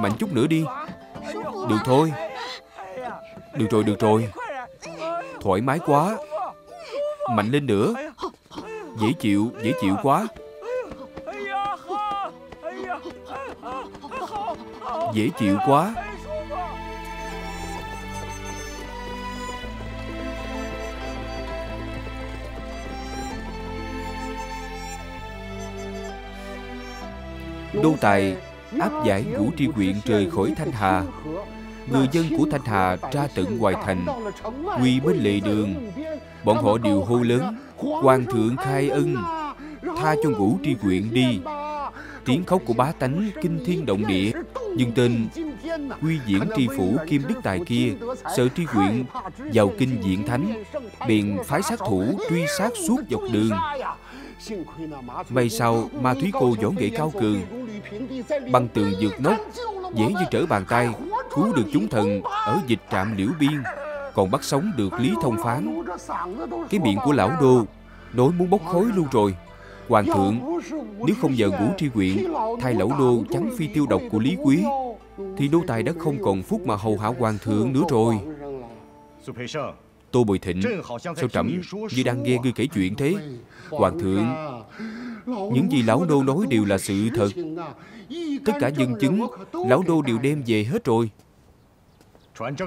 Mạnh chút nữa đi. Được thôi. Được rồi được rồi. Thoải mái quá. Mạnh lên nữa. Dễ chịu dễ chịu quá. Dễ chịu quá. Đô Tài áp giải Vũ tri huyện rời khỏi Thanh Hà. Người dân của Thanh Hà ra tận ngoài thành Quy bên lề đường. Bọn họ đều hô lớn, Hoàng thượng khai ân, Tha cho Vũ tri huyện đi. Tiếng khóc của bá tánh kinh thiên động địa, Nhưng tên Quy diễn tri phủ Kim Đức Tài kia, Sợ tri huyện vào kinh diện thánh, Bèn phái sát thủ truy sát suốt dọc đường. May sau ma thúy cô võ nghệ cao cường Băng tường vượt nóc Dễ như trở bàn tay, Cứu được chúng thần ở dịch trạm liễu biên, Còn bắt sống được Lý Thông Phán. Cái miệng của lão đô, Nói muốn bốc khói luôn rồi. Hoàng thượng, Nếu không nhờ ngũ tri quyện Thay lão đô chắn phi tiêu độc của Lý Quý, Thì nô tài đã không còn phúc mà hầu hạ hoàng thượng nữa rồi. Tô Bồi Thịnh, Sao trẫm như đang nghe ngươi kể chuyện thế? Hoàng thượng, Những gì lão đô nói đều là sự thật. Tất cả nhân chứng, Lão đô đều đem về hết rồi.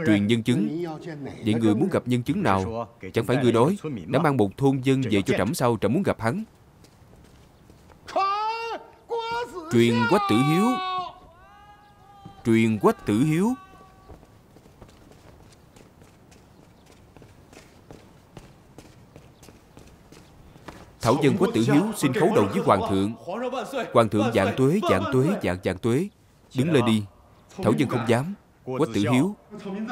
Truyền nhân chứng? Vậy người muốn gặp nhân chứng nào? Chẳng phải người nói, Đã mang một thôn dân về cho trẫm sau Trẫm muốn gặp hắn? Truyền quách tử hiếu. Truyền quách tử hiếu. Thảo dân Quách Tử Hiếu xin khấu đầu với Hoàng thượng. Hoàng thượng dạng tuế, dạng tuế, dạng dạng tuế. Đứng lên đi. Thảo dân không dám. Quách Tử Hiếu.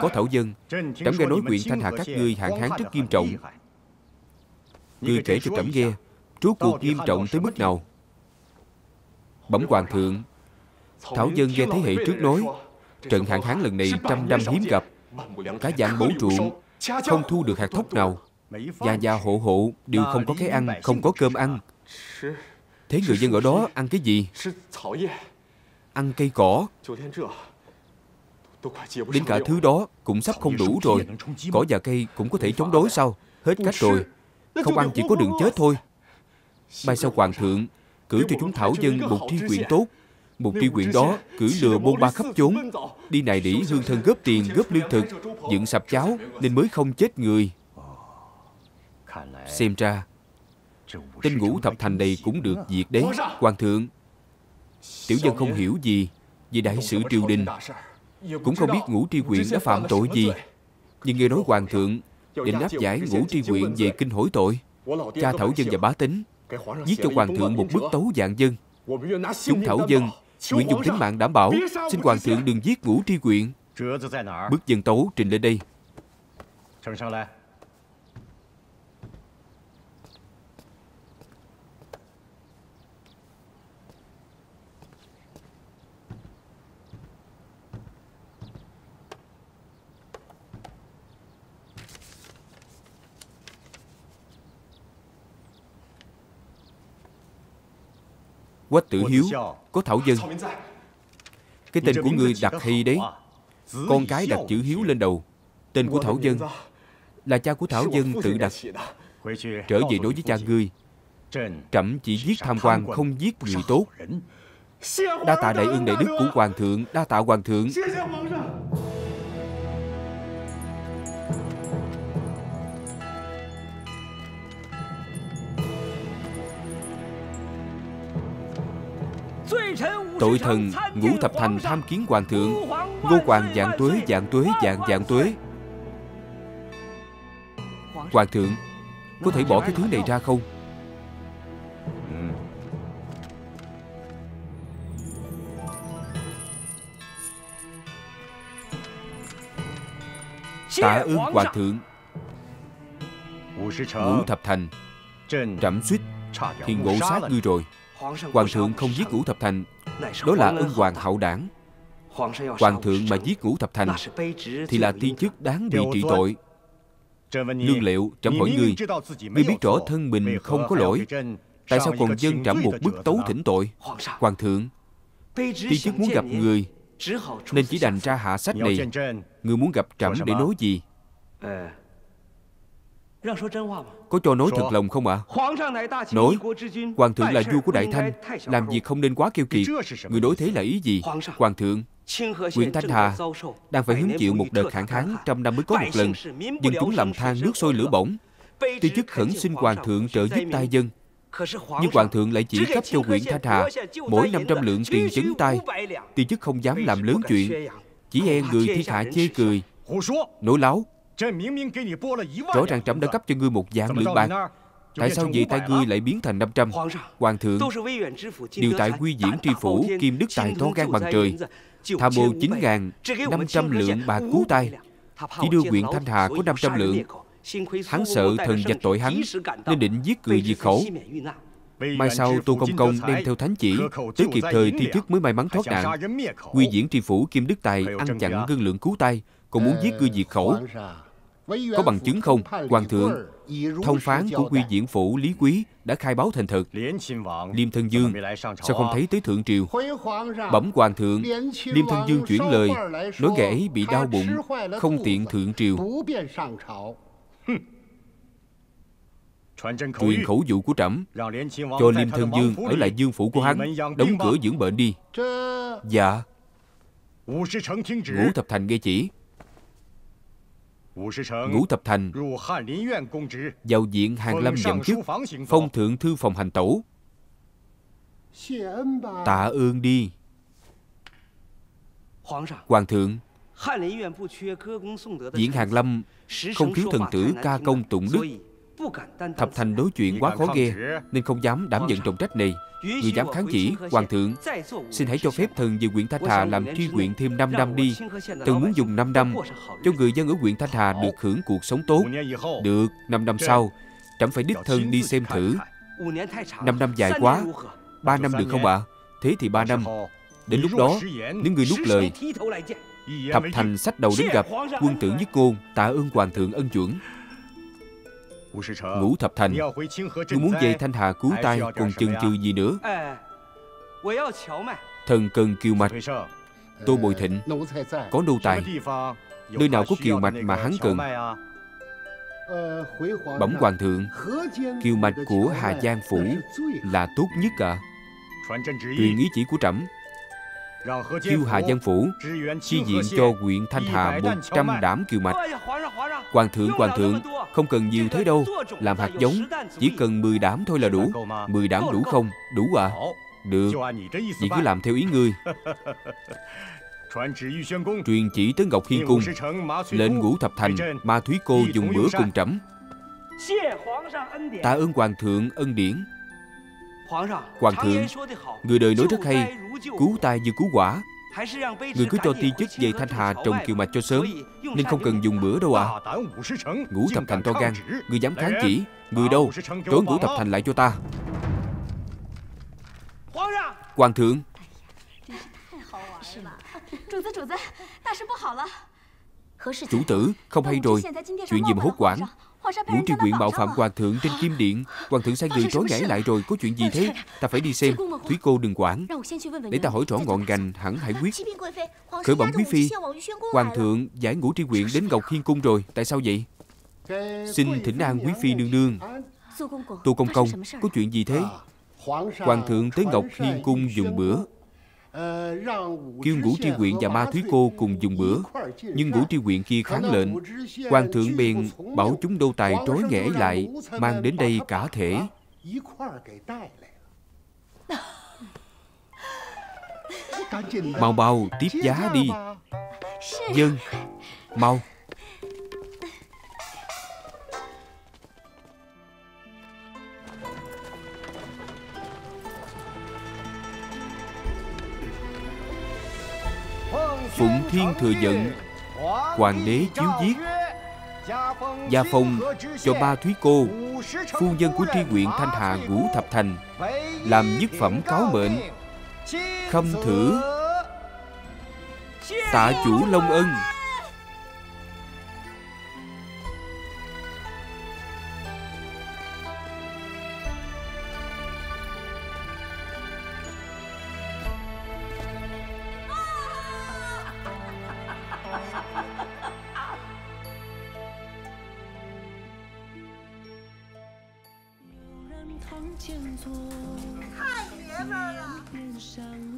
Có Thảo dân. Trẫm nghe nói quyện thanh hạ các ngươi hạn hán rất nghiêm trọng. Ngươi kể cho trẫm nghe Rốt cuộc nghiêm trọng tới mức nào? Bẩm Hoàng thượng. Thảo dân nghe thế hệ trước nói Trận hạn hán lần này trăm năm hiếm gặp. Cả dạng bổ ruộng Không thu được hạt thóc nào. Gia gia hộ hộ đều không có cái ăn, Không có cơm ăn. Thế người dân ở đó ăn cái gì? Ăn cây cỏ. Đến cả thứ đó cũng sắp không đủ rồi. Cỏ và cây cũng có thể chống đối sao Hết cách rồi. Không ăn chỉ có đường chết thôi. Mai sau hoàng thượng Cử cho chúng thảo dân một tri quyện tốt. Một tri quyện đó cử lừa bôn ba khắp chốn. Đi này đỉ hương thân góp tiền, góp lương thực, Dựng sạp cháo Nên mới không chết người. Xem ra, Tên ngũ thập thành này cũng được diệt đấy, Hoàng thượng. Tiểu dân không hiểu gì Về đại sự triều đình, Cũng không biết ngũ tri quyện đã phạm tội gì. Nhưng nghe nói hoàng thượng Định áp giải ngũ tri quyện về kinh hối tội, Cha thảo dân và bá tính Viết cho hoàng thượng một bức tấu dạng dân. Chúng thảo dân Nguyện dùng tính mạng đảm bảo, Xin hoàng thượng đừng giết ngũ tri quyện Bức dân tấu trình lên đây. Quách tử hiếu Có thảo dân. Cái tên của ngươi đặt hay đấy. Con cái đặt chữ hiếu lên đầu. Tên của thảo dân Là cha của thảo dân tự đặt. Trở về nói với cha ngươi. Trẫm chỉ giết tham quan Không giết người tốt. Đa tạ đại ưng đại đức của hoàng thượng Đa tạ hoàng thượng Tội thần, ngũ thập thành, tham kiến hoàng thượng, Ngô hoàng, dạng tuế dạng tuế, dạng dạng tuế. Hoàng thượng, Có thể bỏ cái thứ này ra không? Tạ ơn hoàng thượng. Ngũ thập thành Trẫm suýt Thì ngộ sát ngươi rồi. Hoàng thượng không giết ngũ thập thành, Đó là ân hoàng hậu đảng Hoàng thượng mà giết ngũ thập thành Thì là tiên chức đáng bị trị tội. Lương liệu trẫm hỏi ngươi Ngươi biết rõ thân mình không có lỗi. Tại sao còn dân trẫm một bức tấu thỉnh tội? Hoàng thượng, Tiên chức muốn gặp người, Nên chỉ đành ra hạ sách này. Ngươi muốn gặp trẫm để nói gì? Có cho nói thật lòng không ạ? À? Nói, Hoàng thượng là vua của Đại Thanh, làm việc không nên quá keo kiệt. Người đối thế là ý gì? Hoàng thượng, Nguyễn Thanh Hà đang phải hứng chịu một đợt hạn hán trăm năm mới có một lần. Dân chúng làm than nước sôi lửa bỏng. Tuy chức khẩn xin Hoàng thượng trợ giúp tai dân. Nhưng Hoàng thượng lại chỉ cấp cho Nguyễn Thanh Hà mỗi 500 lượng tiền chấn tai. Tuy chức không dám làm lớn chuyện, chỉ e người thiên hạ chê cười. Nổi láo, Rõ ràng trẫm đã cấp cho ngươi một vạn lượng bạc. Tại sao vậy? tay ngươi lại biến thành 500 Hoàng thượng Điều tại quy diễn tri phủ Kim đức tài to gan bằng trời. Tham mô 9 ngàn 500 lượng bạc cứu tay Chỉ đưa huyện Thanh Hà có 500 lượng Hắn sợ thần dạch tội hắn Nên định giết người diệt khẩu Mai sau Tô Công Công đem theo thánh chỉ Tới kịp thời thi chức mới may mắn thoát nạn. Quy diễn tri phủ Kim Đức Tài Ăn chặn ngân lượng cứu tay Còn muốn giết ngươi diệt khẩu có bằng chứng không, Hoàng thượng? Thông phán của quy diễn phủ Lý Quý đã khai báo thành thật. Liêm Thân Dương sao không thấy tới Thượng Triều? Bẩm Hoàng thượng, Liêm Thân Dương chuyển lời, nói kẻ ấy bị đau bụng, không tiện Thượng Triều. Truyền khẩu dụ của trẫm Cho Liêm Thân Dương ở lại dương phủ của hắn Đóng cửa dưỡng bệnh đi. Dạ. Ngũ Thập Thành nghe chỉ Ngũ Thập Thành Vào diện Hàng Lâm nhậm chức Phong thượng thư phòng hành tẩu. Tạ ơn đi. Hoàng thượng Diễn Hàng Lâm Không thiếu thần tử ca công tụng đức Thập Thành đối chuyện quá khó nghe, Nên không dám đảm nhận trọng trách này. Người dám kháng chỉ, Hoàng thượng, Xin hãy cho phép thần về huyện Thanh Hà Làm tri huyện thêm 5 năm đi. Thần muốn dùng 5 năm Cho người dân ở huyện Thanh Hà được hưởng cuộc sống tốt. Được 5 năm sau Trẫm phải đích thân đi xem thử. 5 năm dài quá 3 năm được không ạ? À? Thế thì 3 năm. Đến lúc đó, Nếu người nuốt lời, Thập thành sách đầu đến gặp Quân tử nhất ngôn Tạ ơn hoàng thượng ân chuẩn. Ngũ thập thành。Ngươi muốn về Thanh Hà cứu tay Còn chần chừ gì nữa？Thần cần kiều mạch。Tô Bồi Thịnh。Có nô tài。Nơi nào có kiều mạch mà hắn cần? Bẩm hoàng thượng Kiều mạch của Hà Giang Phủ Là tốt nhất ạ à. Truyền ý chỉ của trẫm Kiêu Hà Giang Phủ Chi diện cho huyện Thanh Hà 100 đảm kiều mạch. Hoàng thượng, hoàng thượng Không cần nhiều thế đâu. Làm hạt giống Chỉ cần 10 đảm thôi là đủ. 10 đảm đủ không? Đủ à? Được. Vậy cứ làm theo ý ngươi. Truyền chỉ tới Ngọc Hiên Cung. Lệnh ngũ thập thành Ma Thúy Cô dùng bữa cùng trẫm. Tạ ơn Hoàng thượng ân điển Hoàng thượng Người đời nói rất hay Cứu tai như cứu quả。Người cứ cho ti chức về Thanh Hà trồng kiều mạch cho sớm Nên không cần dùng bữa đâu à。Ngũ thập thành to gan Người dám kháng chỉ Người đâu Trốn ngũ thập thành lại cho ta Hoàng thượng。Chủ tử Không hay rồi Chuyện gì mà hốt quản Ngũ tri huyện mạo phạm hoàng thượng trên kim điện Hoàng thượng sai người trói nhảy lại rồi Có chuyện gì thế Ta phải đi xem Thúy cô đừng quản Để ta hỏi rõ ngọn ngành hẳn hãy quyết Khởi bẩm quý phi Hoàng thượng giải ngũ tri huyện đến Ngọc Hiên Cung rồi Tại sao vậy Xin thỉnh an quý phi nương nương Tô Công Công Có chuyện gì thế Hoàng thượng tới Ngọc Hiên Cung dùng bữa Kêu ngũ tri huyện và ma thúy cô cùng dùng bữa. Nhưng ngũ tri huyện kia kháng lệnh quan thượng bèn bảo chúng đô tài trói nghẽ lại Mang đến đây cả thể. Mau mau tiếp giá đi. Dân Mau Phụng Thiên thừa nhận Hoàng đế chiếu giết. Gia phong cho ba Thúy Cô, Phu nhân của tri huyện Thanh Hà Ngũ Thập Thành, Làm nhất phẩm cáo mệnh. Khâm thử Tạ chủ Long Ân. 太爷们了。